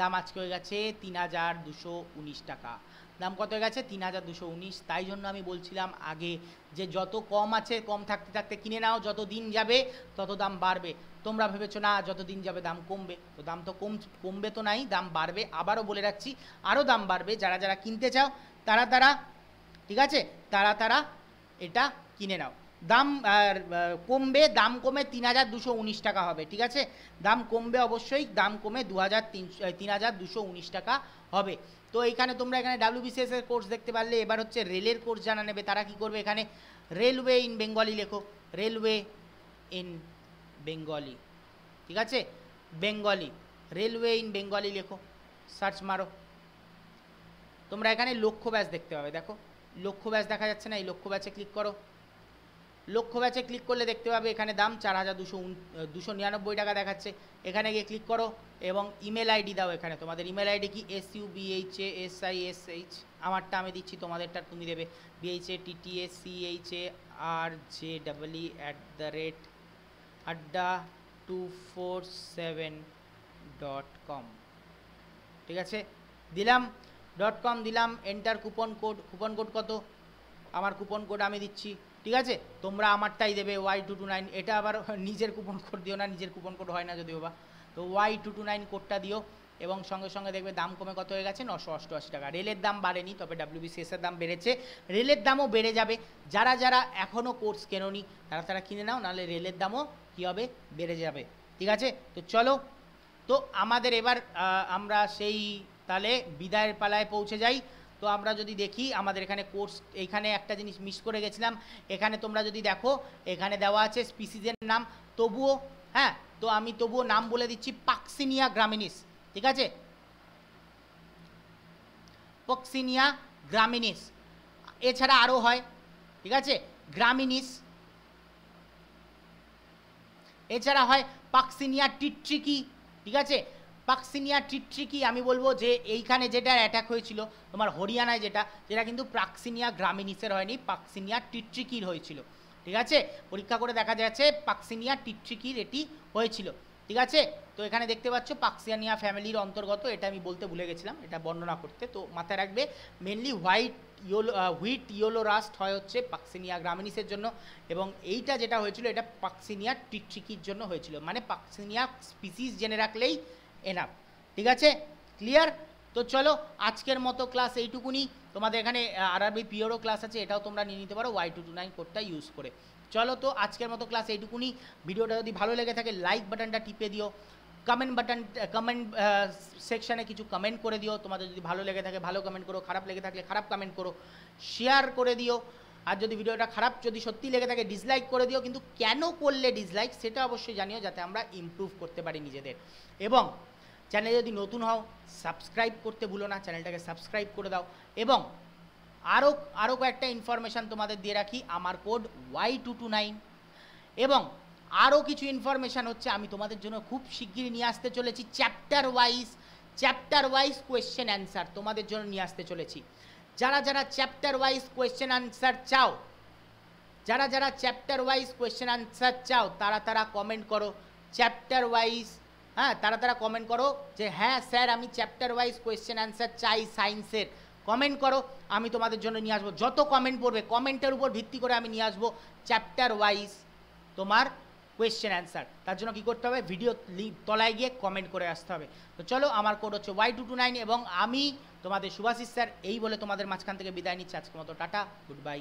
দাম আজকে হয়ে গেছে তিন হাজার দুশো উনিশ টাকা। দাম কত হয়ে গেছে? তিন হাজার দুশো উনিশ। তাই জন্য আমি বলছিলাম আগে যে যত কম আছে, কম থাকতে থাকতে কিনে নাও, যত দিন যাবে, তত দাম বাড়বে। তোমরা ভেবেছো, না, যত দিন যাবে দাম কমবে। তো দাম তো কম, কমবে তো নাই, দাম বাড়বে। আবারও বলে রাখছি, আরও দাম বাড়বে। যারা যারা কিনতে চাও, তারা তারা, ঠিক আছে? তারা তারা এটা কিনে নাও। দাম কমবে, দাম কমে তিন হাজার দুশো উনিশ টাকা হবে, ঠিক আছে? দাম কমবে অবশ্যই, দাম কমে দু হাজার তিনশো তিন হাজার দুশো উনিশ টাকা হবে। তো এখানে তোমরা এখানে ডাব্লিউবিসিএস এর কোর্স দেখতে পারলে, এবার হচ্ছে রেলের কোর্স জানা নেবে, তারা কি করবে এখানে? রেলওয়ে ইন বেঙ্গলি লেখো রেলওয়ে ইন বেঙ্গলি ঠিক আছে? বেঙ্গলি রেলওয়ে ইন বেঙ্গলি লেখো সার্চ মারো। তোমরা এখানে লক্ষ্য ব্যাচ দেখতে পাবে, দেখো? লক্ষ্য ব্যাচ দেখা যাচ্ছে না, এই লক্ষ্য ব্যাচে ক্লিক করো। লক্ষ্য ব্যাচে ক্লিক করলে দেখতে পাবে এখানে দাম চার হাজার দুশো দুশো নিরানব্বই টাকা দেখাচ্ছে এখানে গিয়ে ক্লিক করো এবং ইমেল আইডি দাও এখানে তোমাদের ইমেল আইডি কি S U B H A S I S H আমারটা আমি দিচ্ছি তোমাদেরটা তুমি দেবে B H A T T S C H A R J double E at the rate Adda two four seven dot com ঠিক আছে দিলাম dot com দিলাম enter coupon code coupon code কত আমার কুপন কোড আমি দিচ্ছি ঠিক আছে? তোমরা আমারটাই দেবে ওয়াই টু টু নাইন এটা আবার নিজের কুপন কোড দিও না, নিজের কুপন কোড হয় না যদিও বা। তো ওয়াই টু টু নাইন কোডটা দিও এবং সঙ্গে সঙ্গে দেখবে দাম কমে কত হয়ে গেছে? নশো অষ্টআশি টাকা। রেলের দাম বাড়েনি, তবে ডাব্লিউবিসিএস এর দাম বেড়েছে। রেলের দামও বেড়ে যাবে। যারা যারা এখনও কোর্স কেননি, তারা তারা কিনে নাও, নাহলে রেলের দামও কী হবে? বেড়ে যাবে। ঠিক আছে? তো চলো। তো আমাদের এবার আমরা সেই তাহলে বিদায়ের পালায় পৌঁছে যাই। তো আমরা যদি দেখি, আমাদের এখানে কোর্স এখানে একটা জিনিস মিস করে গেছিলাম। এখানে তোমরা যদি দেখো, এখানে দেওয়া আছে স্পিসিজের নাম, তবুও হ্যাঁ তো আমি তবুও নাম বলে দিচ্ছি পাক্সিনিয়া গ্রামিনিস ঠিক আছে? পক্সিনিয়া গ্রামিনিস এছাড়া আরও হয়, ঠিক আছে? গ্রামিনিস এছাড়া হয় পাক্সিনিয়া টিট্রিকি ঠিক আছে? পাক্সিনিয়া টিট্রিকি আমি বলব যে এইখানে যেটা অ্যাটাক হয়েছিল, তোমার হরিয়ানায় যেটা যেটা কিন্তু প্রাক্সিনিয়া গ্রামিনিসের হয়নি পাক্সিনিয়া টিট্রিকির হয়েছিল। ঠিক আছে? পরীক্ষা করে দেখা যাচ্ছে পাক্সিনিয়া টিট্রিকির এটি হয়েছিল। ঠিক আছে? তো এখানে দেখতে পাচ্ছ পাক্সিয়ানিয়া ফ্যামিলির অন্তর্গত, এটা আমি বলতে ভুলে গেছিলাম, এটা বর্ণনা করতে। তো মাথায় রাখবে mainly white yellow wheat yellow rust হয় হচ্ছে পাক্সিনিয়া গ্রামিনিসের জন্য, এবং এইটা যেটা হয়েছিল, এটা পাক্সিনিয়া টিট্রিকির জন্য হয়েছিল। মানে পাক্সিনিয়া স্পিসিস জেনে রাখলেই এনাফ ঠিক আছে? ক্লিয়ার তো চলো, আজকের মতো ক্লাস এইটুকুনি। তোমাদের এখানে আর আরবি পিওরও ক্লাস আছে, এটাও তোমরা নিয়ে নিতে পারো ওয়াই টু টু নাইন কোডটা ইউজ করে। চলো তো, আজকের মতো ক্লাস এইটুকুনি। ভিডিওটা যদি ভালো লেগে থাকে লাইক বাটনটা টিপে দিও। কমেন্ট বাটন কমেন্ট সেকশানে কিছু কমেন্ট করে দিও। তোমাদের যদি ভালো লেগে থাকে, ভালো কমেন্ট করো, খারাপ লেগে থাকলে খারাপ কমেন্ট করো শেয়ার করে দিও। আর যদি ভিডিওটা খারাপ, যদি সত্যি লেগে থাকে ডিসলাইক করে দিও। কিন্তু কেন করলে ডিসলাইক সেটা অবশ্যই জানিও, যাতে আমরা ইমপ্রুভ করতে পারি নিজেদের। এবং চ্যানেলে যদি নতুন হও সাবস্ক্রাইব করতে ভুলো না চ্যানেলটাকে সাবস্ক্রাইব করে দাও। এবং আরও আরও কয়েকটা ইনফরমেশান তোমাদের দিয়ে রাখি, আমার code Y two two nine এবং আরও কিছু ইনফরমেশান হচ্ছে, আমি তোমাদের জন্য খুব শিগগিরই নিয়ে আসতে চলেছি chapter wise chapter wise question answer তোমাদের জন্য নিয়ে আসতে চলেছি। যারা যারা চ্যাপ্টার ওয়াইজ কোয়েশ্চেন অ্যান্সার চাও, যারা যারা চ্যাপ্টার ওয়াইজ কোয়েশ্চেন আনসার চাও, তারা তারা কমেন্ট করো চ্যাপ্টার ওয়াইজ হ্যাঁ তারা তারা কমেন্ট করো যে হ্যাঁ স্যার আমি চ্যাপ্টার ওয়াইজ কোয়েশ্চেন অ্যান্সার চাই সায়েন্সের কমেন্ট করো, আমি তোমাদের জন্য নিয়ে আসব। যত কমেন্ট পড়বে কমেন্টের উপর ভিত্তি করে আমি নিয়ে আসব চ্যাপ্টার ওয়াইজ তোমার কোয়েশ্চেন অ্যান্সার তার জন্য কী করতে হবে? ভিডিও তলায় গিয়ে কমেন্ট করে আসতে হবে। তো চলো, আমার কোড হচ্ছে ওয়াই টু টু নাইন এবং আমি তোমাদের সুভাষিস স্যার এই বলে তোমাদের মাঝখান থেকে বিদায় নিচ্ছি। আজকের মতো টাটা গুড বাই